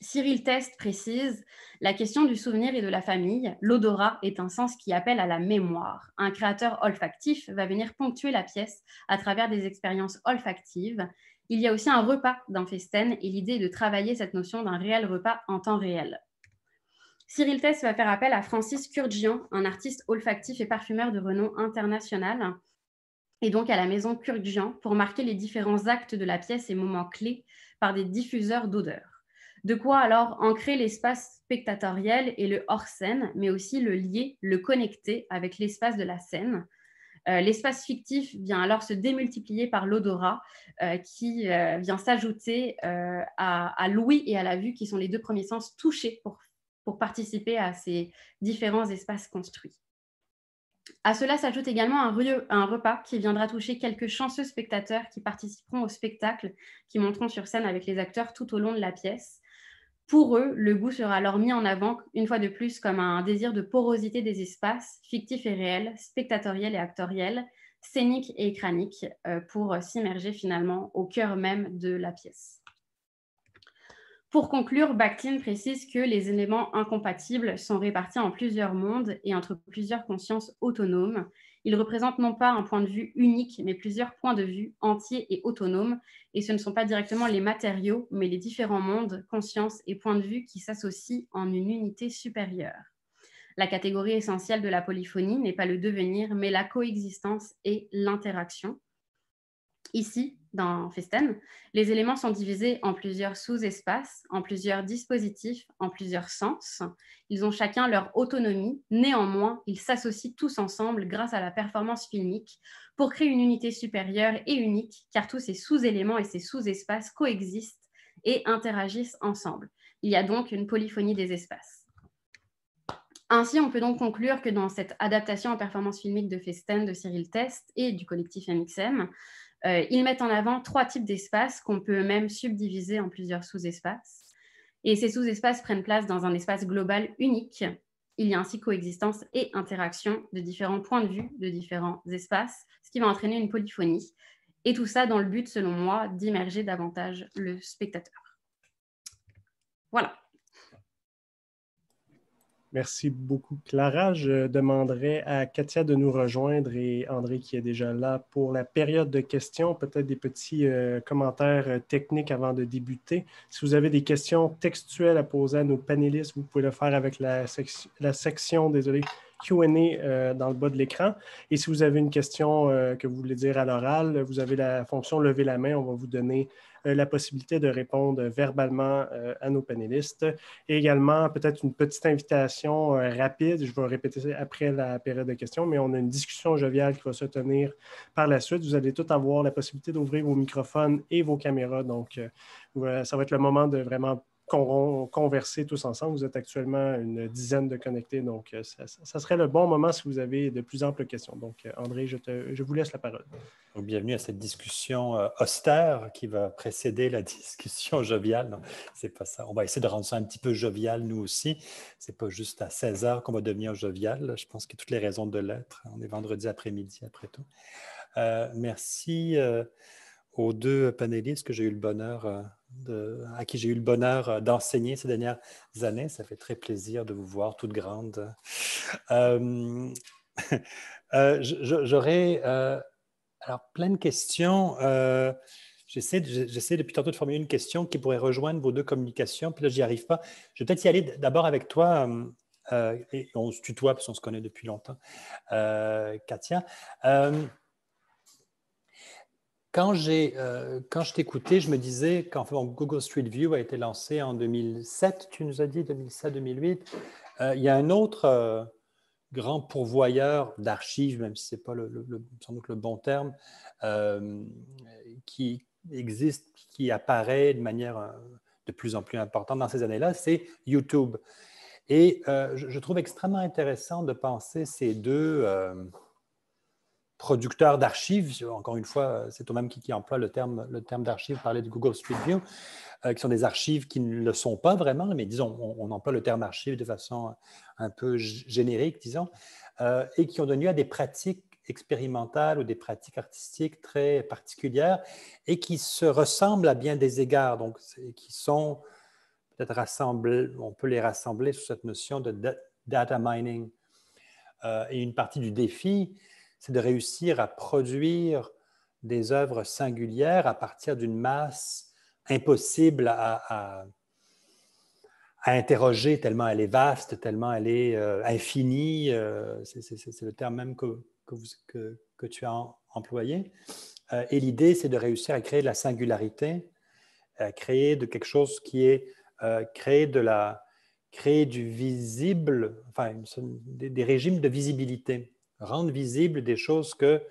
Cyril Test précise la question du souvenir et de la famille. L'odorat est un sens qui appelle à la mémoire. Un créateur olfactif va venir ponctuer la pièce à travers des expériences olfactives. Il y a aussi un repas dans Festen et l'idée est de travailler cette notion d'un réel repas en temps réel. Cyril Test va faire appel à Francis Kurgian, un artiste olfactif et parfumeur de renom international, et donc à la maison Kurgian pour marquer les différents actes de la pièce et moments clés par des diffuseurs d'odeurs. De quoi alors ancrer l'espace spectatoriel et le hors-scène, mais aussi le lier, le connecter avec l'espace de la scène. Euh, l'espace fictif vient alors se démultiplier par l'odorat euh, qui euh, vient s'ajouter à, l'ouïe et à la vue qui sont les deux premiers sens touchés pour, pour participer à ces différents espaces construits. À cela s'ajoute également un, repas qui viendra toucher quelques chanceux spectateurs qui participeront au spectacle, qui monteront sur scène avec les acteurs tout au long de la pièce. Pour eux, le goût sera alors mis en avant, une fois de plus, comme un désir de porosité des espaces, fictifs et réels, spectatoriels et actoriels, scéniques et écraniques, euh, pour s'immerger finalement au cœur même de la pièce. Pour conclure, Bakhtin précise que les éléments incompatibles sont répartis en plusieurs mondes et entre plusieurs consciences autonomes. Ils représentent non pas un point de vue unique, mais plusieurs points de vue entiers et autonomes. Et ce ne sont pas directement les matériaux, mais les différents mondes, consciences et points de vue qui s'associent en une unité supérieure. La catégorie essentielle de la polyphonie n'est pas le devenir, mais la coexistence et l'interaction. Ici, dans Festen, les éléments sont divisés en plusieurs sous-espaces, en plusieurs dispositifs, en plusieurs sens. Ils ont chacun leur autonomie. Néanmoins, ils s'associent tous ensemble grâce à la performance filmique pour créer une unité supérieure et unique, car tous ces sous-éléments et ces sous-espaces coexistent et interagissent ensemble. Il y a donc une polyphonie des espaces. Ainsi, on peut donc conclure que dans cette adaptation en performance filmique de Festen de Cyril Test et du collectif MXM, euh, ils mettent en avant trois types d'espaces qu'on peut même subdiviser en plusieurs sous-espaces. Et ces sous-espaces prennent place dans un espace global unique. Il y a ainsi coexistence et interaction de différents points de vue, de différents espaces, ce qui va entraîner une polyphonie. Et tout ça dans le but, selon moi, d'immerger davantage le spectateur. Voilà. Merci beaucoup, Clara. Je demanderai à Katia de nous rejoindre et André qui est déjà là pour la période de questions. Peut-être des petits euh, commentaires euh, techniques avant de débuter. Si vous avez des questions textuelles à poser à nos panélistes, vous pouvez le faire avec la, la section, désolé, QA euh, dans le bas de l'écran. Et si vous avez une question que vous voulez dire à l'oral, vous avez la fonction lever la main. On va vous donner euh, la possibilité de répondre verbalement euh, à nos panélistes. Et également, peut-être une petite invitation euh, rapide, je vais répéter après la période de questions, mais on a une discussion joviale qui va se tenir par la suite. Vous allez tous avoir la possibilité d'ouvrir vos microphones et vos caméras. Donc, ça va être le moment de vraiment converser tous ensemble. Vous êtes actuellement une dizaine de connectés, donc euh, ça, serait le bon moment si vous avez de plus amples questions. Donc, euh, André, je, te, je vous laisse la parole. Bienvenue à cette discussion euh, austère qui va précéder la *laughs* discussion joviale. C'est pas ça. On va essayer de rendre ça un petit peu jovial, nous aussi. C'est pas juste à 16 heures qu'on va devenir jovial. Je pense qu'il y a toutes les raisons de l'être. On est vendredi après-midi, après tout. merci aux deux panélistes que j'ai eu le bonheur à qui j'ai eu le bonheur euh, d'enseigner ces dernières années. Ça fait très plaisir de vous voir toutes grandes. Euh, *laughs* J'aurais alors plein de questions. J'essaie depuis tantôt de formuler une question qui pourrait rejoindre vos deux communications, puis là, j'y arrive pas. Je vais peut-être y aller d'abord avec toi, Euh, et on se tutoie parce qu'on se connaît depuis longtemps, euh, Katia. Euh, quand, j'ai, quand je t'écoutais, je me disais quand Google Street View a été lancé en 2007, tu nous as dit 2007-2008, il y a un autre grand pourvoyeur d'archives, même si ce n'est pas sans doute le bon terme, qui existe, qui apparaît de manière de plus en plus importante dans ces années-là, c'est YouTube. Et euh, je, trouve extrêmement intéressant de penser ces deux euh, producteurs d'archives, encore une fois, c'est toi-même qui, emploie le terme, le terme d'archives, parler de Google Street View, euh, qui sont des archives qui ne le sont pas vraiment, mais disons, on, emploie le terme archive de façon un peu générique, disons, et qui ont donné lieu à des pratiques expérimentales ou des pratiques artistiques très particulières et qui se ressemblent à bien des égards, donc qui sont peut-être on peut les rassembler sous cette notion de data mining. Euh, et une partie du défi, c'est de réussir à produire des œuvres singulières à partir d'une masse impossible à, interroger, tellement elle est vaste, tellement elle est euh, infinie. Euh, c'est le terme même que, que, tu as employé. et l'idée, c'est de réussir à créer de la singularité, à créer de quelque chose qui est euh, créer, de la, créer du visible, enfin, des, régimes de visibilité, rendre visible des choses que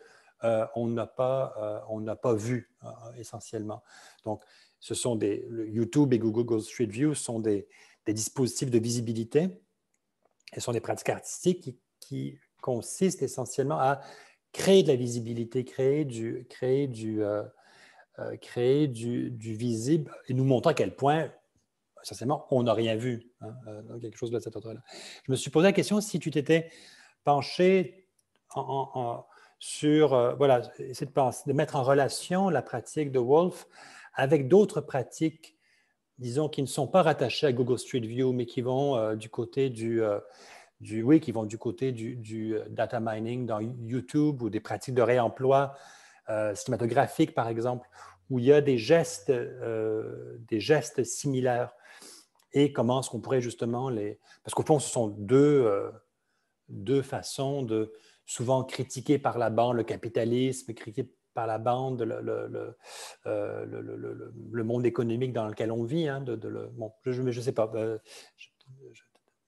euh, on n'a pas, euh, pas vues essentiellement. Donc, ce sont des YouTube et Google Street View sont des, des dispositifs de visibilité et sont des pratiques artistiques qui, qui, consistent essentiellement à créer de la visibilité, créer du, créer du, créer du, du, visible et nous montrer à quel point essentiellement, on n'a rien vu, hein, euh, quelque chose de cet ordre-là. Je me suis posé la question si tu t'étais penché sur, euh, voilà, essayer de, mettre en relation la pratique de Wolf avec d'autres pratiques, disons, qui ne sont pas rattachées à Google Street View, mais qui vont euh, du côté du, du, oui, qui vont du côté du, data mining dans YouTube ou des pratiques de réemploi cinématographique, par exemple, où il y a des gestes, des gestes similaires. Et comment est-ce qu'on pourrait justement les... Parce qu'au fond, ce sont deux, euh, deux façons de souvent critiquer par la bande le capitalisme, critiquer par la bande le, euh, monde économique dans lequel on vit. Hein, bon, je ne sais pas, euh, je, je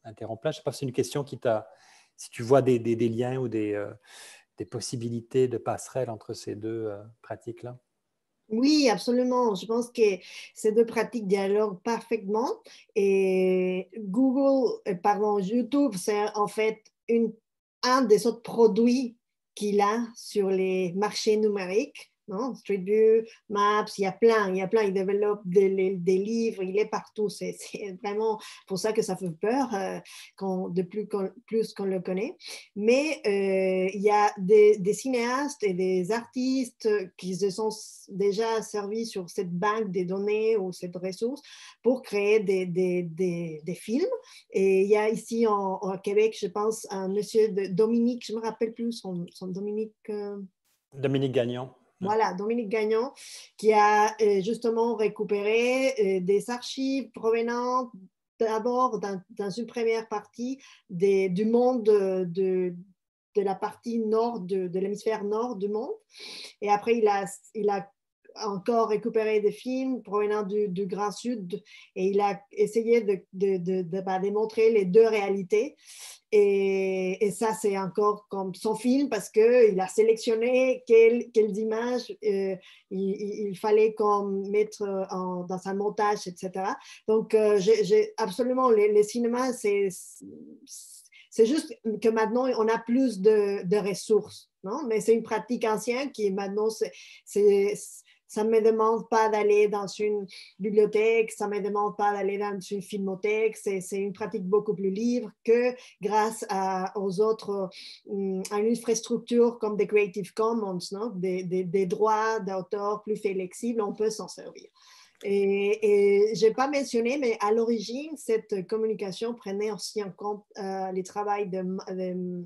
t'interromps là, je ne sais pas si c'est une question qui t'a... Si tu vois des, liens ou des, des possibilités de passerelle entre ces deux pratiques-là? Oui, absolument. Je pense que ces deux pratiques dialoguent parfaitement. Et Google, euh, pardon, YouTube, c'est en fait une, un des autres produits qu'il a sur les marchés numériques Street View, Maps, il y a plein, il y a plein, il développe des, livres, il est partout. C'est vraiment pour ça que ça fait peur euh, de plus qu'on le connaît. Mais euh, il y a des, cinéastes et des artistes qui se sont déjà servis sur cette banque des données ou cette ressource pour créer des, films. Et il y a ici en, Québec, je pense, un monsieur de Dominique, je me rappelle plus son, son Dominique. Euh, Dominique Gagnon. Voilà, Dominique Gagnon, qui a euh, justement récupéré euh, des archives provenant d'abord dans, une première partie du monde de, de, la partie nord de, l'hémisphère nord du monde. Et après, il a, il a encore récupéré des films provenant du, Grand Sud et il a essayé de, de, de, bah, démontrer les deux réalités. Et, et ça, c'est encore comme son film parce qu'il a sélectionné quelles, images euh, il, il, fallait comme mettre en, dans un montage, etc. Donc, euh, j'ai absolument, les, les cinémas, c'est c'est juste que maintenant, on a plus de, de ressources, non? Mais c'est une pratique ancienne qui maintenant, c'est ça ne me demande pas d'aller dans une bibliothèque, ça ne me demande pas d'aller dans une filmothèque. C'est une pratique beaucoup plus libre que grâce à, aux autres, hum, à une infrastructure comme des Creative Commons, des, droits d'auteur plus flexibles, on peut s'en servir. Et, et je n'ai pas mentionné, mais à l'origine, cette communication prenait aussi en compte euh, les travaux de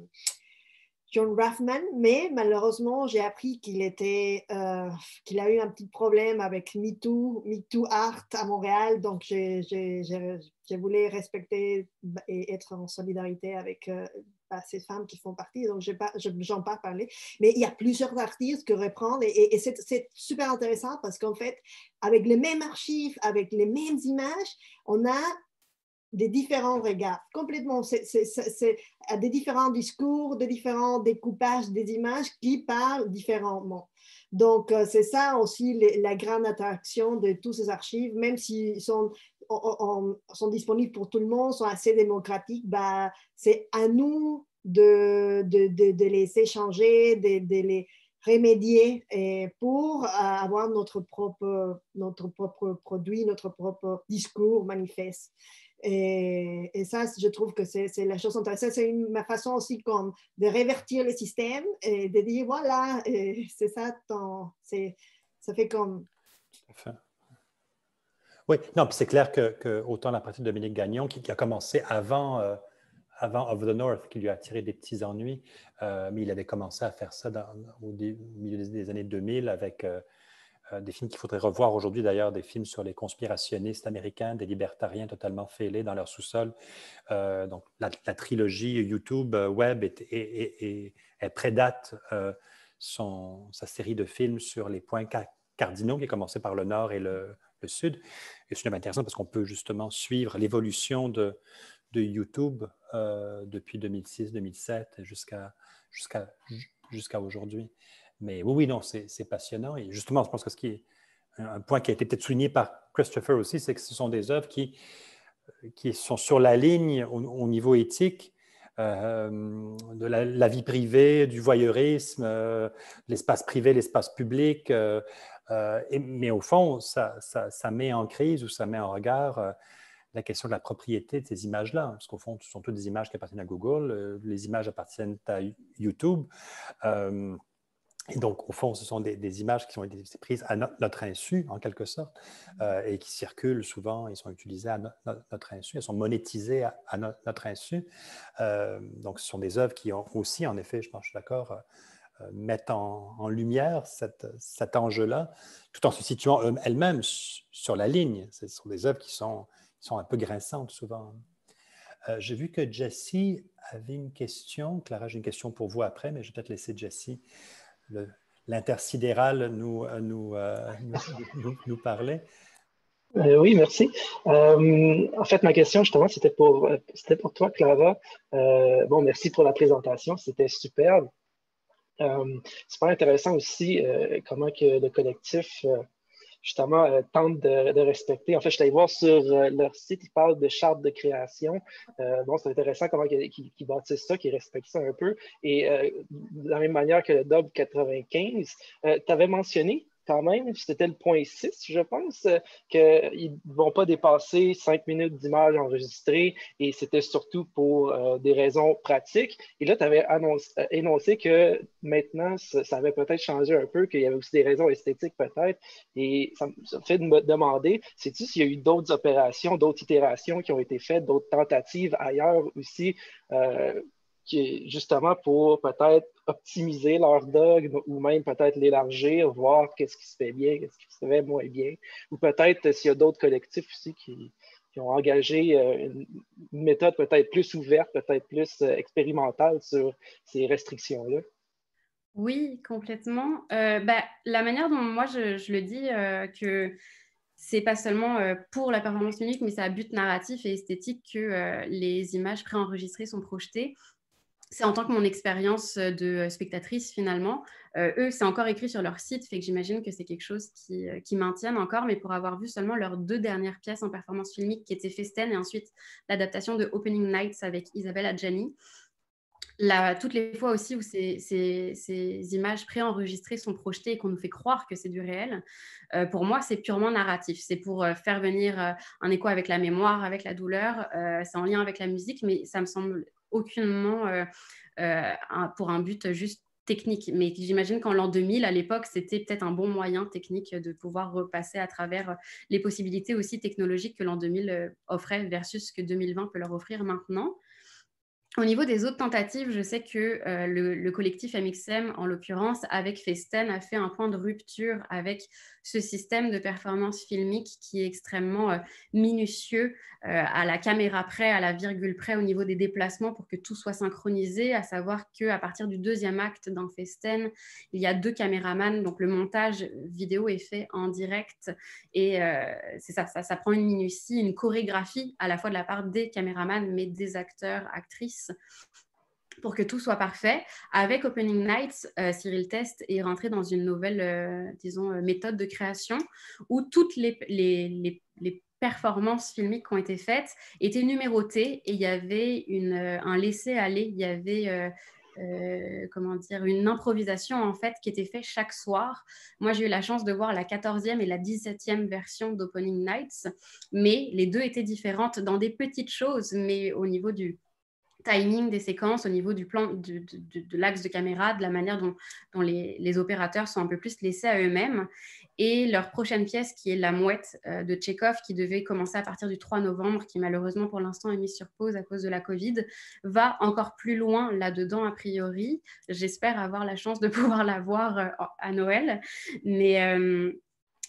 John Raffman, mais malheureusement, j'ai appris qu'il était, euh, qu'il a eu un petit problème avec MeToo, MeToo Art à Montréal, donc j'ai, voulu respecter et être en solidarité avec euh, bah, ces femmes qui font partie, donc je j'en pas parlé. Mais il y a plusieurs artistes que reprendre et, et, c'est super intéressant parce qu'en fait, avec les mêmes archives, avec les mêmes images, on a des différents regards, complètement. C'est des différents discours, des différents découpages des images qui parlent différemment. Donc, euh, c'est ça aussi la grande attraction de tous ces archives, même s'ils sont, sont disponibles pour tout le monde, sont assez démocratiques, bah, c'est à nous de, de, de, les échanger, de, de les remédier pour euh, avoir notre propre, notre propre produit, notre propre discours manifeste. Et, ça, je trouve que c'est la chose intéressante. C'est ma façon aussi comme de révertir le système et de dire, voilà, c'est ça, ton, ça fait comme... Oui, non, c'est clair que, autant la pratique de Dominique Gagnon, qui, a commencé avant, euh, avant Of the North, qui lui a attiré des petits ennuis, euh, mais il avait commencé à faire ça au, milieu des, années 2000 avec... Euh, des films qu'il faudrait revoir aujourd'hui, d'ailleurs, des films sur les conspirationnistes américains, des libertariens totalement fêlés dans leur sous-sol. Euh, donc, la, trilogie YouTube euh, Web est, prédate son, sa série de films sur les points cardinaux, qui a commencé par le Nord et le, Sud. Et c'est intéressant parce qu'on peut justement suivre l'évolution de, YouTube depuis 2006-2007 jusqu'à jusqu'à jusqu'à aujourd'hui. Mais oui, oui, non, c'est passionnant. Et justement, je pense que ce qui est un point qui a été peut-être souligné par Christopher aussi, c'est que ce sont des œuvres qui, qui sont sur la ligne au, niveau éthique euh, de la, vie privée, du voyeurisme, euh, l'espace privé, l'espace public. Euh, mais au fond, ça, ça, ça, met en crise ou ça met en regard la question de la propriété de ces images-là. Parce qu'au fond, ce sont toutes des images qui appartiennent à Google, les images appartiennent à YouTube. Et donc, au fond, ce sont des, images qui ont été prises à notre insu, en quelque sorte, euh, et qui circulent souvent, ils sont utilisés à notre insu, elles sont monétisées à, notre insu. Euh, donc, ce sont des œuvres qui ont aussi, en effet, je pense, je suis d'accord, euh, mettent en, lumière cet enjeu-là, tout en se situant elles-mêmes sur la ligne. Ce sont des œuvres qui sont, qui sont un peu grinçantes souvent. J'ai vu que Jessie avait une question. Clara, j'ai une question pour vous après, mais je vais peut-être laisser Jessie l'intersidéral nous, euh, euh, nous, nous, parlait. Euh, oui, merci. en fait, ma question, justement, c'était pour, toi, Clara. bon, merci pour la présentation, c'était superbe. super intéressant aussi comment le collectif justement, euh, tentent de, respecter. En fait, je suis allé voir sur euh, leur site, ils parlent de charte de création. Euh, bon, c'est intéressant comment ils, bâtissent ça, qu'ils respectent ça un peu. Et de la même manière que le DOB 95, tu avais mentionné quand même, c'était le point 6, je pense, euh, qu'ils ne vont pas dépasser cinq minutes d'image enregistrée et c'était surtout pour euh, des raisons pratiques. Et là, tu avais euh, énoncé que maintenant, ça, avait peut-être changé un peu, qu'il y avait aussi des raisons esthétiques peut-être. Et ça, me fait me demander, sais-tu s'il y a eu d'autres opérations, d'autres itérations qui ont été faites, d'autres tentatives ailleurs aussi justement pour peut-être optimiser leur dogme ou même peut-être l'élargir, voir qu'est-ce qui se fait bien, qu'est-ce qui se fait moins bien. Ou peut-être s'il y a d'autres collectifs aussi qui, ont engagé euh, une, méthode peut-être plus ouverte, peut-être plus euh, expérimentale sur ces restrictions-là. Oui, complètement. Euh, bah, la manière dont moi je, le dis, que c'est pas seulement pour la performance unique, mais c'est à but narratif et esthétique que les images préenregistrées sont projetées c'est en tant que mon expérience euh, de euh, spectatrice finalement. Euh, eux, c'est encore écrit sur leur site, fait que j'imagine que c'est quelque chose qui, qui maintiennent encore, mais pour avoir vu seulement leurs deux dernières pièces en performance filmique qui étaient Festen et ensuite l'adaptation de Opening Nights avec Isabelle Adjani. Là, toutes les fois aussi où ces, ces, images préenregistrées sont projetées et qu'on nous fait croire que c'est du réel, pour moi, c'est purement narratif. C'est pour faire venir un écho avec la mémoire, avec la douleur. c'est en lien avec la musique, mais ça me semble aucunement euh, euh, pour un but juste technique. Mais j'imagine qu'en l'an 2000, à l'époque, c'était peut-être un bon moyen technique de pouvoir repasser à travers les possibilités aussi technologiques que l'an 2000 euh, offrait versus ce que 2020 peut leur offrir maintenant. Au niveau des autres tentatives, je sais que euh, le, collectif MXM, en l'occurrence, avec Festen, a fait un point de rupture avec ce système de performance filmique qui est extrêmement euh, minutieux, euh, à la caméra près, à la virgule près, au niveau des déplacements pour que tout soit synchronisé, à savoir qu'à partir du deuxième acte dans Festen, il y a deux caméramans, donc le montage vidéo est fait en direct et c'est ça, ça, ça prend une minutie, une chorégraphie à la fois de la part des caméramans, mais des acteurs, actrices pour que tout soit parfait. Avec Opening Nights, euh, Cyril Test est rentré dans une nouvelle, euh, disons, euh, méthode de création où toutes les, performances filmiques qui ont été faites étaient numérotées et il y avait un laisser-aller, il y avait comment dire, une improvisation en fait qui était faite chaque soir. Moi, j'ai eu la chance de voir la 14e et la 17e version d'Opening Nights, mais les deux étaient différentes dans des petites choses, mais au niveau du, timing des séquences, au niveau du plan, de, l'axe de caméra, de la manière dont, les, opérateurs sont un peu plus laissés à eux-mêmes. Et leur prochaine pièce, qui est La Mouette euh, de Tchekhov, qui devait commencer à partir du 3 novembre, qui malheureusement pour l'instant est mise sur pause à cause de la Covid, va encore plus loin là-dedans, a priori. J'espère avoir la chance de *laughs* pouvoir la voir euh, à Noël. Mais, euh,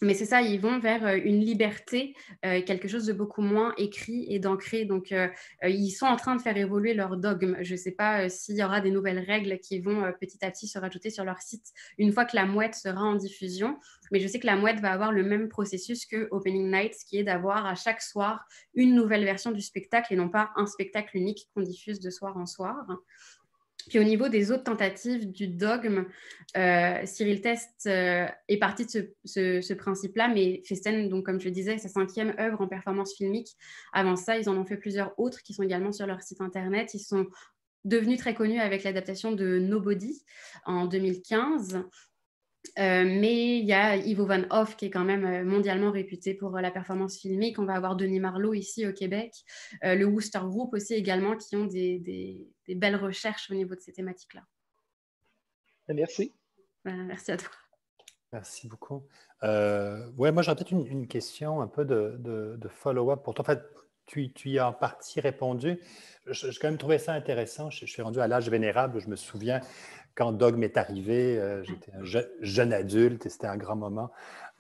mais c'est ça, ils vont vers euh, une liberté, euh, quelque chose de beaucoup moins écrit et d'ancré. Donc, euh, ils sont en train de faire évoluer leur dogme. Je ne sais pas s'il y aura des nouvelles règles qui vont petit à petit se rajouter sur leur site une fois que la mouette sera en diffusion. Mais je sais que la mouette va avoir le même processus que Opening Nights, qui est d'avoir à chaque soir une nouvelle version du spectacle et non pas un spectacle unique qu'on diffuse de soir en soir. Puis au niveau des autres tentatives du dogme, euh, Cyril Test euh, est parti de ce, principe-là, mais Festen, comme je le disais, sa cinquième œuvre en performance filmique. Avant ça, ils en ont fait plusieurs autres qui sont également sur leur site internet. Ils sont devenus très connus avec l'adaptation de Nobody en 2015. Euh, mais il y a Ivo Van Hoff qui est quand même euh, mondialement réputé pour euh, la performance filmique. On va avoir Denis Marlowe ici au Québec, le Wooster Group aussi également qui ont des, belles recherches au niveau de ces thématiques-là. Merci. merci à toi. Merci beaucoup. ouais, moi j'aurais peut-être une, question un peu de, follow-up pour toi. En fait, tu, tu, y as en partie répondu. J'ai quand même trouvé ça intéressant. je suis rendu à l'âge vénérable. Je me souviens quand Dogme est arrivé, euh, j'étais un jeune adulte et c'était un grand moment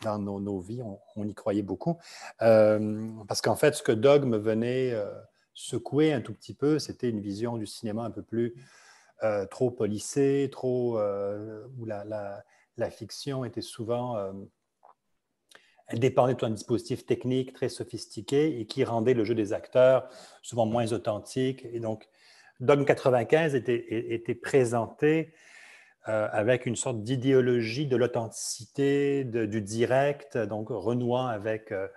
dans nos, vies. On, y croyait beaucoup. Euh, parce qu'en fait, ce que Dogme venait euh, secouer un tout petit peu, c'était une vision du cinéma un peu plus trop polissée, trop, où la, fiction était souvent. elle dépendait d'un dispositif technique très sophistiqué et qui rendait le jeu des acteurs souvent moins authentique. Et donc, Dogme 95 était, présenté euh, avec une sorte d'idéologie de l'authenticité, du direct, donc renouant avec, euh,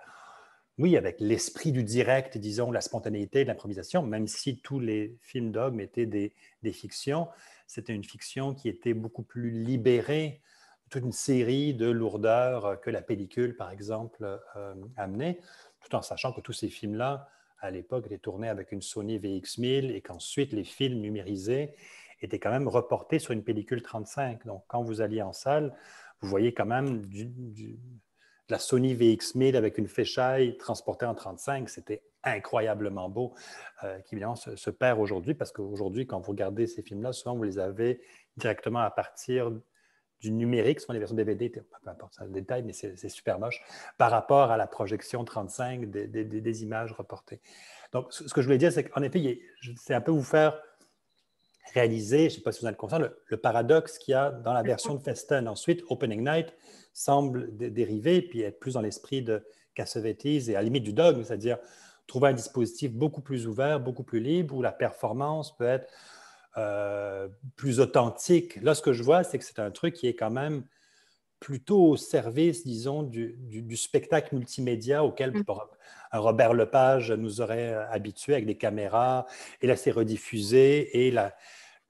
oui, avec l'esprit du direct, disons, la spontanéité, l'improvisation, même si tous les films dogmes étaient des, fictions, c'était une fiction qui était beaucoup plus libérée toute une série de lourdeurs que la pellicule, par exemple, euh, amenait, tout en sachant que tous ces films-là, à l'époque, étaient tournés avec une Sony VX1000 et qu'ensuite les films numérisés était quand même reporté sur une pellicule 35. Donc, quand vous alliez en salle, vous voyez quand même de la Sony VX1000 avec une fisheye transportée en 35. C'était incroyablement beau, euh, qui évidemment se, perd aujourd'hui, parce qu'aujourd'hui, quand vous regardez ces films-là, souvent vous les avez directement à partir du numérique, souvent les versions DVD, peu importe le détail, mais c'est super moche, par rapport à la projection 35 des, des images reportées. Donc, ce que je voulais dire, c'est qu'en effet, c'est un peu vous faire réaliser, je ne sais pas si vous en êtes conscient, le, paradoxe qu'il y a dans la version de Festen. Ensuite, Opening Night semble dériver puis être plus dans l'esprit de Cassavetes et à la limite du dogme, c'est-à-dire trouver un dispositif beaucoup plus ouvert, beaucoup plus libre, où la performance peut être euh, plus authentique. Là, ce que je vois, c'est que c'est un truc qui est quand même plutôt au service, disons, du, spectacle multimédia auquel mm. un Robert Lepage nous aurait habitués avec des caméras, et là c'est rediffusé, et la,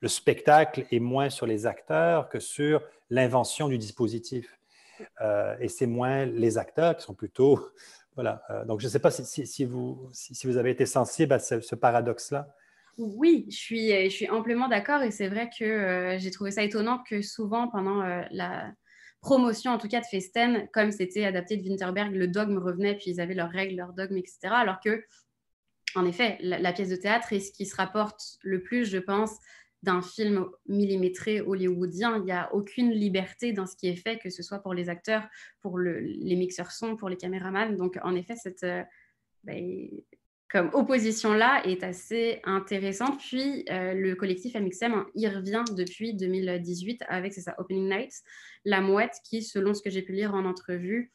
le spectacle est moins sur les acteurs que sur l'invention du dispositif. Euh, et c'est moins les acteurs qui sont plutôt... *laughs* Voilà. Euh, donc, je ne sais pas si, vous, si, vous avez été sensible à ce, paradoxe-là. Oui, je suis, je suis amplement d'accord et c'est vrai que euh, j'ai trouvé ça étonnant que souvent pendant la promotion, en tout cas de Festen, comme c'était adapté de Winterberg, le dogme revenait, puis ils avaient leurs règles, leurs dogmes, etc. Alors que en effet, la, pièce de théâtre est ce qui se rapporte le plus, je pense, d'un film millimétré hollywoodien. Il n'y a aucune liberté dans ce qui est fait, que ce soit pour les acteurs, pour les mixeurs son, pour les caméramans. Donc, en effet, cette euh, ben, comme opposition-là est assez intéressante. Puis, euh, le collectif MXM y revient depuis 2018 avec, c'est Opening Nights, La Mouette, qui, selon ce que j'ai pu lire en entrevue,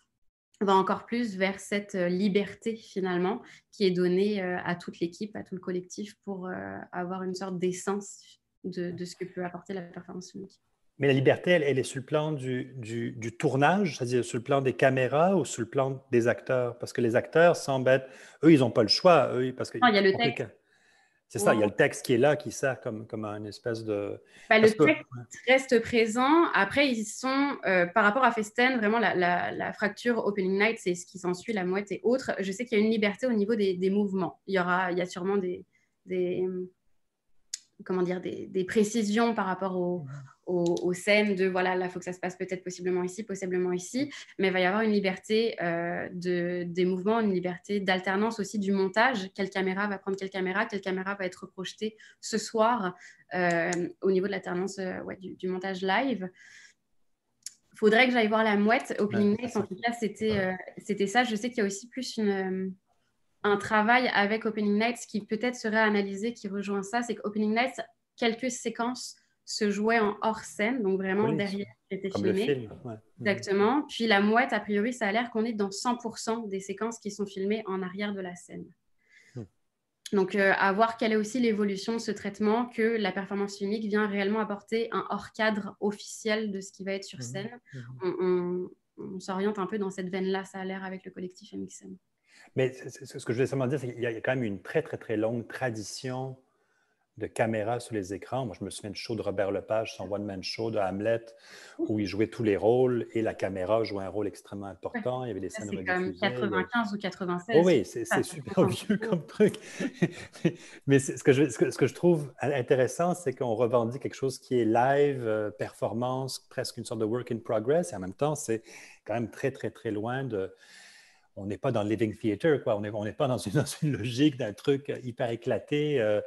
va encore plus vers cette euh, liberté finalement qui est donnée à toute l'équipe, à tout le collectif pour avoir une sorte d'essence de, ce que peut apporter la performance unique. Mais la liberté, elle, est sur le plan du, du, tournage, c'est-à-dire sur le plan des caméras ou sur le plan des acteurs? Parce que les acteurs semblent être, eux, ils n'ont pas le choix. Eux, parce que non, il y a le texte. C'est ça, il y a le texte qui est là, qui sert comme, comme une espèce de... Bah, le texte reste présent. Après, ils sont, euh, par rapport à Festen, vraiment la, la, fracture Opening Night, c'est ce qui s'ensuit, la mouette et autres. Je sais qu'il y a une liberté au niveau des, des, mouvements. Il y, aura, il y a sûrement des, des comment dire, des, précisions par rapport aux, scènes de voilà, là, il faut que ça se passe peut-être possiblement ici, possiblement ici, mais il va y avoir une liberté euh, de, des mouvements, une liberté d'alternance aussi du montage. Quelle caméra va prendre quelle caméra, quelle caméra va être projetée ce soir euh, au niveau de l'alternance euh, du, montage live. Il faudrait que j'aille voir la mouette. Opening Night, en tout cas, c'était c'était ça. Je sais qu'il y a aussi plus une un travail avec Opening Nights qui peut-être serait analysé, qui rejoint ça, c'est qu'Opening Nights, quelques séquences se jouaient en hors scène, donc vraiment derrière qui était filmé. Exactement. Puis la mouette, a priori, ça a l'air qu'on est dans 100% des séquences qui sont filmées en arrière de la scène. Hmm. Donc, euh, à voir quelle est aussi l'évolution de ce traitement, que la performance unique vient réellement apporter un hors-cadre officiel de ce qui va être sur hmm. scène. Hmm. On, s'oriente un peu dans cette veine-là, ça a l'air avec le collectif MXM. Mais ce que je voulais seulement dire, c'est qu'il y a quand même une très, très, très longue tradition de caméras sur les écrans. Moi, je me souviens du show de Robert Lepage, son one-man show de Hamlet, où il jouait tous les rôles et la caméra jouait un rôle extrêmement important. Il y avait des scènes C'est comme 95 ou 96. Oh oui, c'est super vieux comme truc. *laughs* Mais ce que, je, ce, que, je, trouve intéressant, c'est qu'on revendique quelque chose qui est live, euh, performance, presque une sorte de work in progress. Et en même temps, c'est quand même très, très, très loin de on n'est pas dans le living theater, quoi. On n'est on pas *laughs* dans une, logique d'un truc hyper éclaté euh,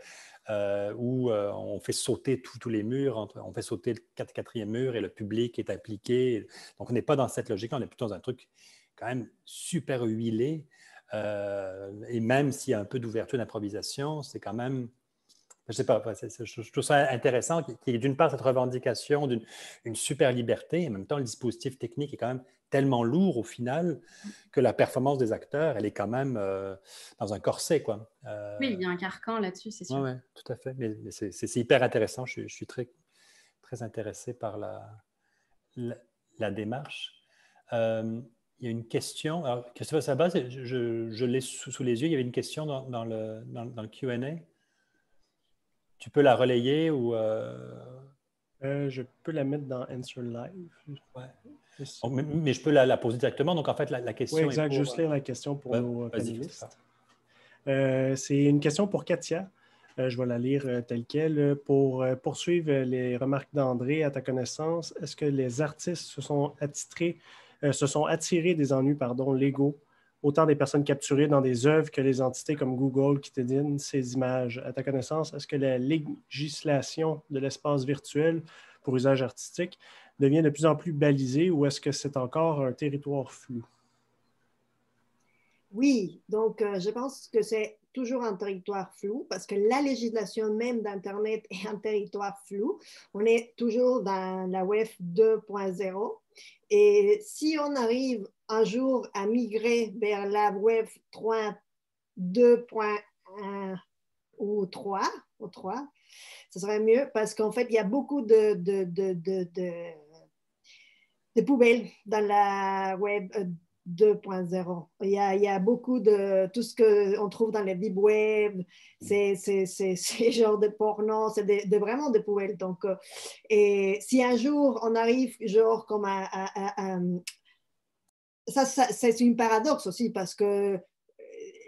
euh, où euh, on fait sauter tous les murs, on fait sauter le quatrième mur et le public est impliqué. Donc, on n'est pas dans cette logique, on est plutôt dans un truc quand même super huilé. et même s'il y a un peu d'ouverture d'improvisation, c'est quand même je sais pas, je, trouve ça intéressant qu'il y ait d'une part cette revendication d'une super liberté, et en même temps le dispositif technique est quand même tellement lourd au final que la performance des acteurs, elle est quand même euh, dans un corset. Quoi. Euh, oui, il y a un carcan là-dessus, c'est sûr. Oui, tout à fait. Mais, c'est hyper intéressant. Je, suis très, très intéressé par la, la, démarche. Euh, il y a une question. Alors, Christophe Sabat, je, je l'ai sous, les yeux. Il y avait une question dans, dans le, dans, dans le QA. Tu peux la relayer ou. je peux la mettre dans Answer Live. Ouais mais, je peux la, poser directement. Donc, en fait, la, question. Oui, exact. Juste lire la question pour nos panélistes. Euh, c'est une question pour Katia. Euh, je vais la lire euh, telle qu'elle. Pour poursuivre les remarques d'André, à ta connaissance, est-ce que les artistes se sont attirés, se sont attirés des ennuis pardon, légaux, autant des personnes capturées dans des œuvres que les entités comme Google qui te donnent ces images? À ta connaissance, est-ce que la législation de l'espace virtuel pour usage artistique devient de plus en plus balisé ou est-ce que c'est encore un territoire flou? Oui, donc euh, je pense que c'est toujours un territoire flou parce que la législation même d'Internet est un territoire flou. On est toujours dans la Web 2.0 et si on arrive un jour à migrer vers la Web 3.2.1 ou 3, ou 3, ce serait mieux parce qu'en fait, il y a beaucoup de des poubelles dans la web 2.0. Euh, il, il y a beaucoup de tout ce qu'on trouve dans les deep web, c'est *laughs* genre de porno, c'est vraiment des poubelles. Donc, euh, et si un jour on arrive genre comme à, ça, c'est une paradoxe aussi parce que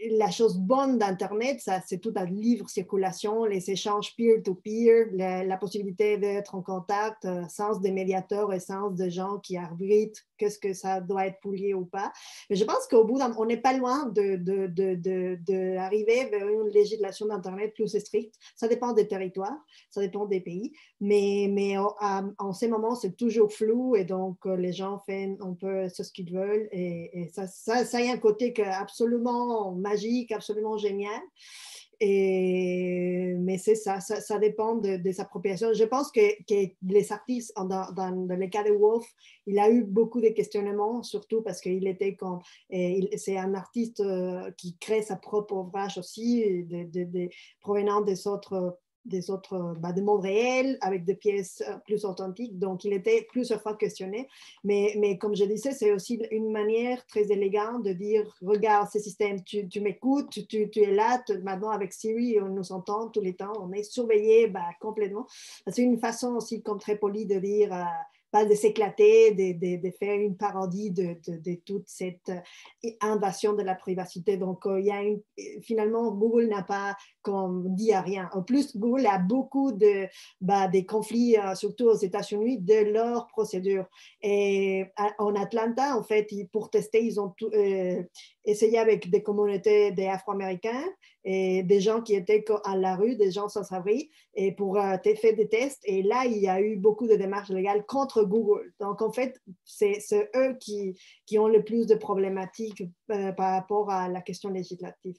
la chose bonne d'Internet, c'est tout un livre circulation, les échanges peer-to-peer, la, la possibilité d'être en contact euh, sans des médiateurs et sans des gens qui arbitrent qu'est-ce que ça doit être publié ou pas. Mais je pense qu'au bout, on n'est pas loin de, de, vers une législation d'Internet plus stricte. Ça dépend des territoires, ça dépend des pays, mais, mais en, ces moments, c'est toujours flou et donc euh, les gens font un peu ce qu'ils veulent et, ça, ça, ça a un côté que absolument magique, absolument génial. Et, mais c'est ça, ça, dépend de- des appropriations. Je pense que, les artistes, dans, dans, le cas de Wolf, il a eu beaucoup de questionnements, surtout parce qu'il était comme, c'est un artiste euh, qui crée sa propre ouvrage aussi, provenant des autres des autres, bah, du monde réel, avec des pièces euh, plus authentiques. Donc, il était plusieurs fois questionné. Mais, mais comme je disais, c'est aussi une manière très élégante de dire, regarde ce système, tu, tu m'écoutes, tu, tu, es là, maintenant avec Siri, on nous entend tous les temps, on est surveillé bah, complètement. C'est une façon aussi comme très polie de dire... euh, pas de s'éclater, de, de, de, faire une parodie de, de, toute cette euh, invasion de la privacité. Donc, euh, il y a une, finalement, Google n'a pas comme dit à rien. En plus, Google a beaucoup de bah, des conflits, euh, surtout aux États-Unis, de leurs procédures. Et en Atlanta, en fait, pour tester, ils ont tout, euh, essayé avec des communautés des Afro-Américains et des gens qui étaient à la rue, des gens sans abri, et pour euh, faire des tests. Et là, il y a eu beaucoup de démarches légales contre Google. Donc, en fait, c'est eux qui, qui ont le plus de problématiques euh, par rapport à la question législative.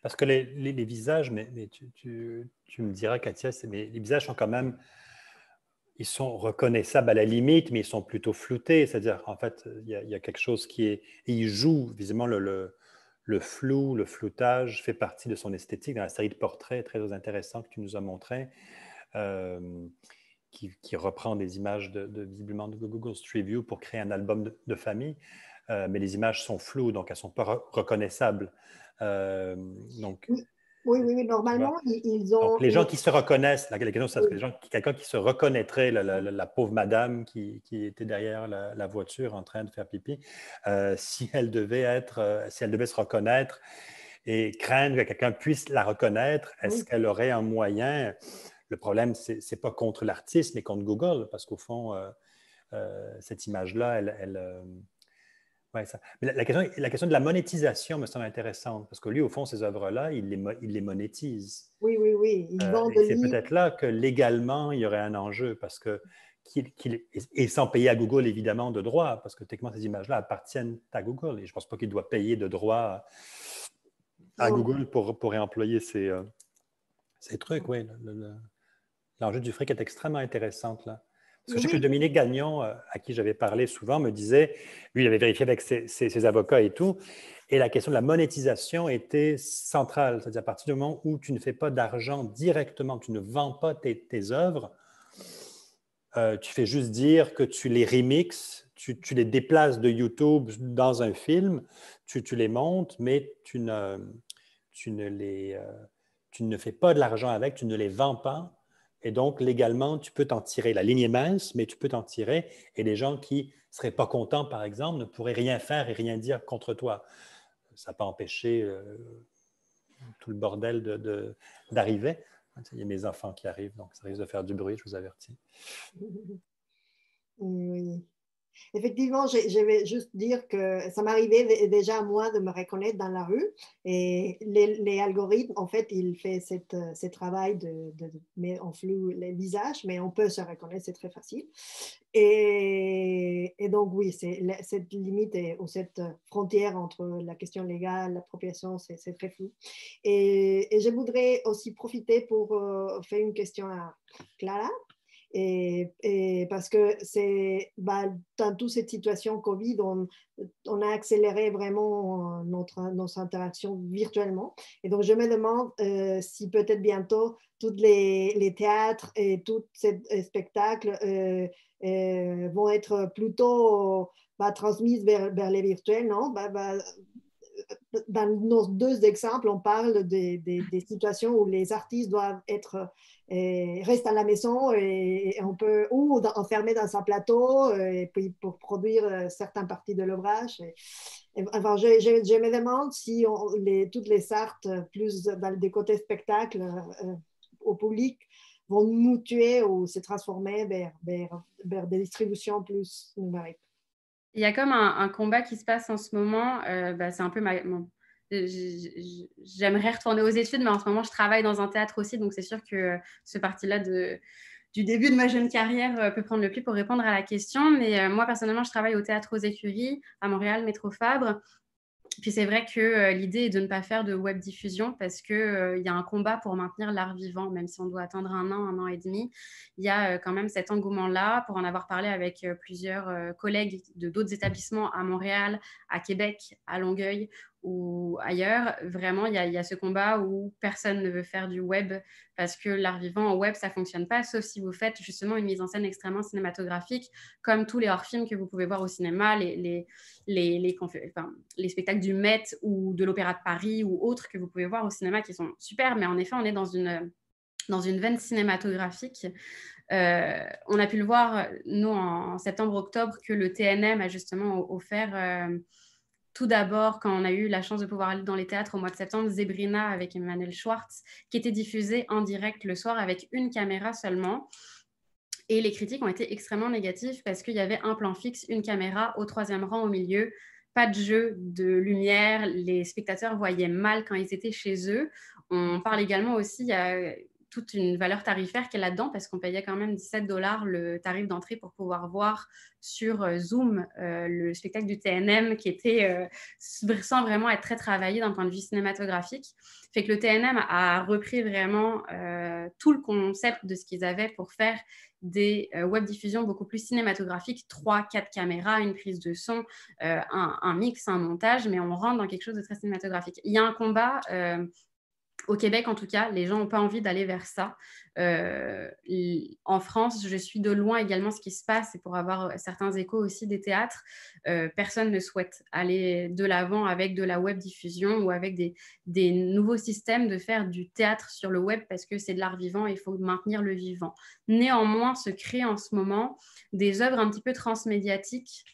Parce que les, les, visages, mais, mais tu, tu, tu, me diras, Katia, mais les visages sont quand même, ils sont reconnaissables à la limite, mais ils sont plutôt floutés. C'est-à-dire, en fait, il y, a, il quelque chose qui est. Et ils jouent, visiblement, le, flou, le floutage fait partie de son esthétique dans la série de portraits très intéressants que tu nous as montrés, euh, qui, reprend des images de, visiblement de Google Street View pour créer un album de, famille. Euh, mais les images sont floues, donc elles ne sont pas re reconnaissables. Euh, donc, oui, oui, oui, normalement, ils, ils, ont. Donc, les gens qui se reconnaissent, la question, c'est oui. quelqu'un qui se reconnaîtrait, la, la, la, pauvre madame qui, qui était derrière la, la, voiture en train de faire pipi, euh, si elle devait être, euh, si elle devait se reconnaître et craindre que quelqu'un puisse la reconnaître, est-ce oui. qu'elle aurait un moyen? Le problème, ce n'est pas contre l'artiste, mais contre Google, parce qu'au fond, euh, cette image-là, elle. elle Ouais, ça. Mais la, la, question, la, question, de la monétisation me semble intéressante parce que lui, au fond, ces œuvres-là, il les, il les monétise. Oui, oui, oui. Euh, c'est peut-être là que légalement, il y aurait un enjeu parce que, qu qu et sans payer à Google, évidemment, de droits, parce que techniquement, ces images-là appartiennent à Google et je ne pense pas qu'il doit payer de droits à non. Google pour, pour réemployer ces, euh, ces trucs. Oui, l'enjeu le, du fric est extrêmement intéressant là. Parce que je sais que Dominique Gagnon, euh, à qui j'avais parlé souvent, me disait, lui, il avait vérifié avec ses, ses, ses, avocats et tout, et la question de la monétisation était centrale. C'est-à-dire à partir du moment où tu ne fais pas d'argent directement, tu ne vends pas tes, tes œuvres, euh, tu fais juste dire que tu les remixes, tu, tu, les déplaces de YouTube dans un film, tu, tu les montes, mais tu ne, tu ne, les, euh, tu ne fais pas de l'argent avec, tu ne les vends pas. Et donc, légalement, tu peux t'en tirer. La ligne est mince, mais tu peux t'en tirer. Et les gens qui ne seraient pas contents, par exemple, ne pourraient rien faire et rien dire contre toi. Ça n'a pas empêché euh, tout le bordel d'arriver. De, de, Il y a mes enfants qui arrivent, donc ça risque de faire du bruit, je vous avertis. Oui. Effectivement, je, vais juste dire que ça m'arrivait déjà à moi de me reconnaître dans la rue et les, algorithmes, en fait, ils font cette, ce travail de, de, mettre en flou les visages, mais on peut se reconnaître, c'est très facile. Et, donc, oui, cette limite ou cette frontière entre la question légale, l'appropriation, c'est très flou. Et, et, je voudrais aussi profiter pour euh, faire une question à Clara. Et, parce que bah, dans toute cette situation Covid, on, a accéléré vraiment notre, nos interactions virtuellement. Et donc, je me demande euh, si peut-être bientôt tous les, théâtres et tous ces spectacles euh, euh, vont être plutôt bah, transmis vers, vers, les virtuels, non? Bah, dans nos deux exemples, on parle des, situations où les artistes doivent être et restent à la maison et, on peut ou dans, enfermer dans un plateau et puis pour produire certaines parties de l'ouvrage. Enfin, je, me demande si toutes les arts plus dans des côtés spectacle euh, au public vont mutuer ou se transformer vers, vers, vers des distributions plus numériques. Il y a comme un, combat qui se passe en ce moment. Euh, bah, c'est un peu j'aimerais retourner aux études, mais en ce moment, je travaille dans un théâtre aussi, donc c'est sûr que ce parti-là du début de ma jeune carrière euh, peut prendre le pli pour répondre à la question. Mais euh, moi, personnellement, je travaille au théâtre aux écuries à Montréal, Métro Fabre. Puis c'est vrai que euh, l'idée est de ne pas faire de web diffusion parce qu'il euh, y a un combat pour maintenir l'art vivant, même si on doit attendre un an, un an et demi. Il y a euh, quand même cet engouement-là, pour en avoir parlé avec plusieurs collègues de d'autres établissements à Montréal, à Québec, à Longueuil ailleurs. Vraiment, il y, a, ce combat où personne ne veut faire du web parce que l'art vivant en web, ça ne fonctionne pas, sauf si vous faites justement une mise en scène extrêmement cinématographique, comme tous les hors-films que vous pouvez voir au cinéma, les, spectacles du Met ou de l'Opéra de Paris ou autres que vous pouvez voir au cinéma qui sont super, mais en effet, on est dans une, dans une veine cinématographique. Euh, on a pu le voir, nous, en septembre-octobre, que le TNM a justement offert... Euh, tout d'abord, quand on a eu la chance de pouvoir aller dans les théâtres au mois de septembre, Zebrina avec Emmanuel Schwartz, qui était diffusée en direct le soir avec une caméra seulement. Et les critiques ont été extrêmement négatives parce qu'il y avait un plan fixe, une caméra au troisième rang au milieu, pas de jeu de lumière, les spectateurs voyaient mal quand ils étaient chez eux. On parle également aussi, toute une valeur tarifaire qui est là-dedans parce qu'on payait quand même 17 dollars le tarif d'entrée pour pouvoir voir sur euh, Zoom euh, le spectacle du TNM qui était euh, sans vraiment être très travaillé d'un point de vue cinématographique. Fait que le TNM a repris vraiment tout le concept de ce qu'ils avaient pour faire des web diffusions beaucoup plus cinématographiques, 3, 4 caméras, une prise de son, un, mix, un montage, mais on rentre dans quelque chose de très cinématographique. Il y a un combat au Québec, en tout cas, les gens n'ont pas envie d'aller vers ça. Euh, en France, je suis de loin également ce qui se passe et pour avoir certains échos aussi des théâtres, euh, personne ne souhaite aller de l'avant avec de la web diffusion ou avec des, des, nouveaux systèmes de faire du théâtre sur le web parce que c'est de l'art vivant et il faut maintenir le vivant. Néanmoins, se créent en ce moment des œuvres un petit peu transmédiatiques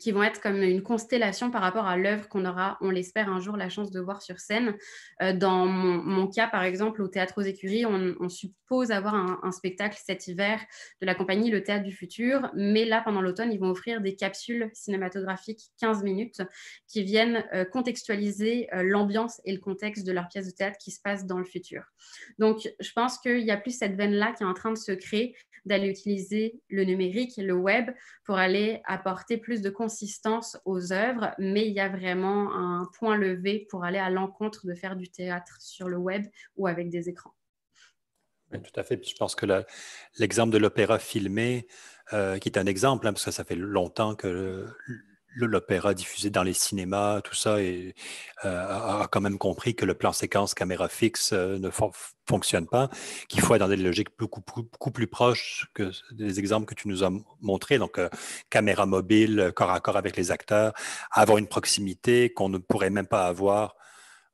qui vont être comme une constellation par rapport à l'œuvre qu'on aura, on l'espère, un jour la chance de voir sur scène. Euh, dans mon, cas, par exemple, au Théâtre aux Écuries, on, suppose avoir un, un, spectacle cet hiver de la compagnie Le Théâtre du Futur, mais là, pendant l'automne, ils vont offrir des capsules cinématographiques 15 minutes qui viennent euh, contextualiser euh, l'ambiance et le contexte de leur pièce de théâtre qui se passe dans le futur. Donc, je pense qu'il y a plus cette veine-là qui est en train de se créer, d'aller utiliser le numérique, le web, pour aller apporter plus de consistance aux œuvres, mais il y a vraiment un point levé pour aller à l'encontre de faire du théâtre sur le web ou avec des écrans. Tout à fait. Je pense que l'exemple de l'opéra filmé, euh, qui est un exemple, hein, parce que ça fait longtemps que l'opéra diffusé dans les cinémas, tout ça, et, euh, a quand même compris que le plan séquence caméra fixe euh, ne fo fonctionne pas, qu'il faut être dans des logiques beaucoup, plus proches que des exemples que tu nous as montrés. Donc, euh, caméra mobile, corps à corps avec les acteurs, avoir une proximité qu'on ne pourrait même pas avoir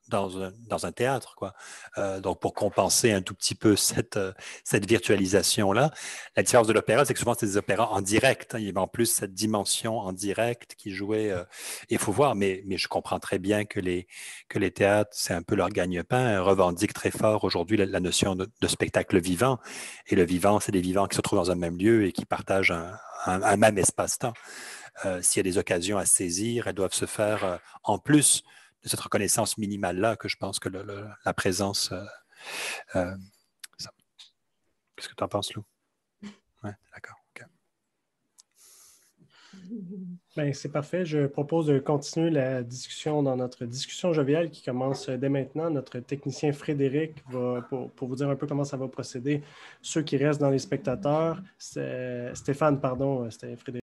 dans un, théâtre. Quoi. Euh, donc, pour compenser un tout petit peu cette, euh, cette virtualisation-là, la différence de l'opéra, c'est que souvent, c'est des opéras en direct. Hein. Il y avait en plus cette dimension en direct qui jouait. Euh, il faut voir, mais, je comprends très bien que les, théâtres, c'est un peu leur gagne-pain, revendiquent très fort aujourd'hui la, notion de, spectacle vivant. Et le vivant, c'est des vivants qui se trouvent dans un même lieu et qui partagent un, même espace-temps. Euh, S'il y a des occasions à saisir, elles doivent se faire euh, en plus de cette reconnaissance minimale-là que je pense que le, le, la présence. Euh, euh, Qu'est-ce que tu en penses, Lou? *laughs* Ouais, d'accord. Okay. Ben, c'est parfait. Je propose de continuer la discussion dans notre discussion joviale qui commence dès maintenant. Notre technicien Frédéric va, pour, pour vous dire un peu comment ça va procéder. Ceux qui restent dans les spectateurs, Stéphane, pardon, c'était Frédéric.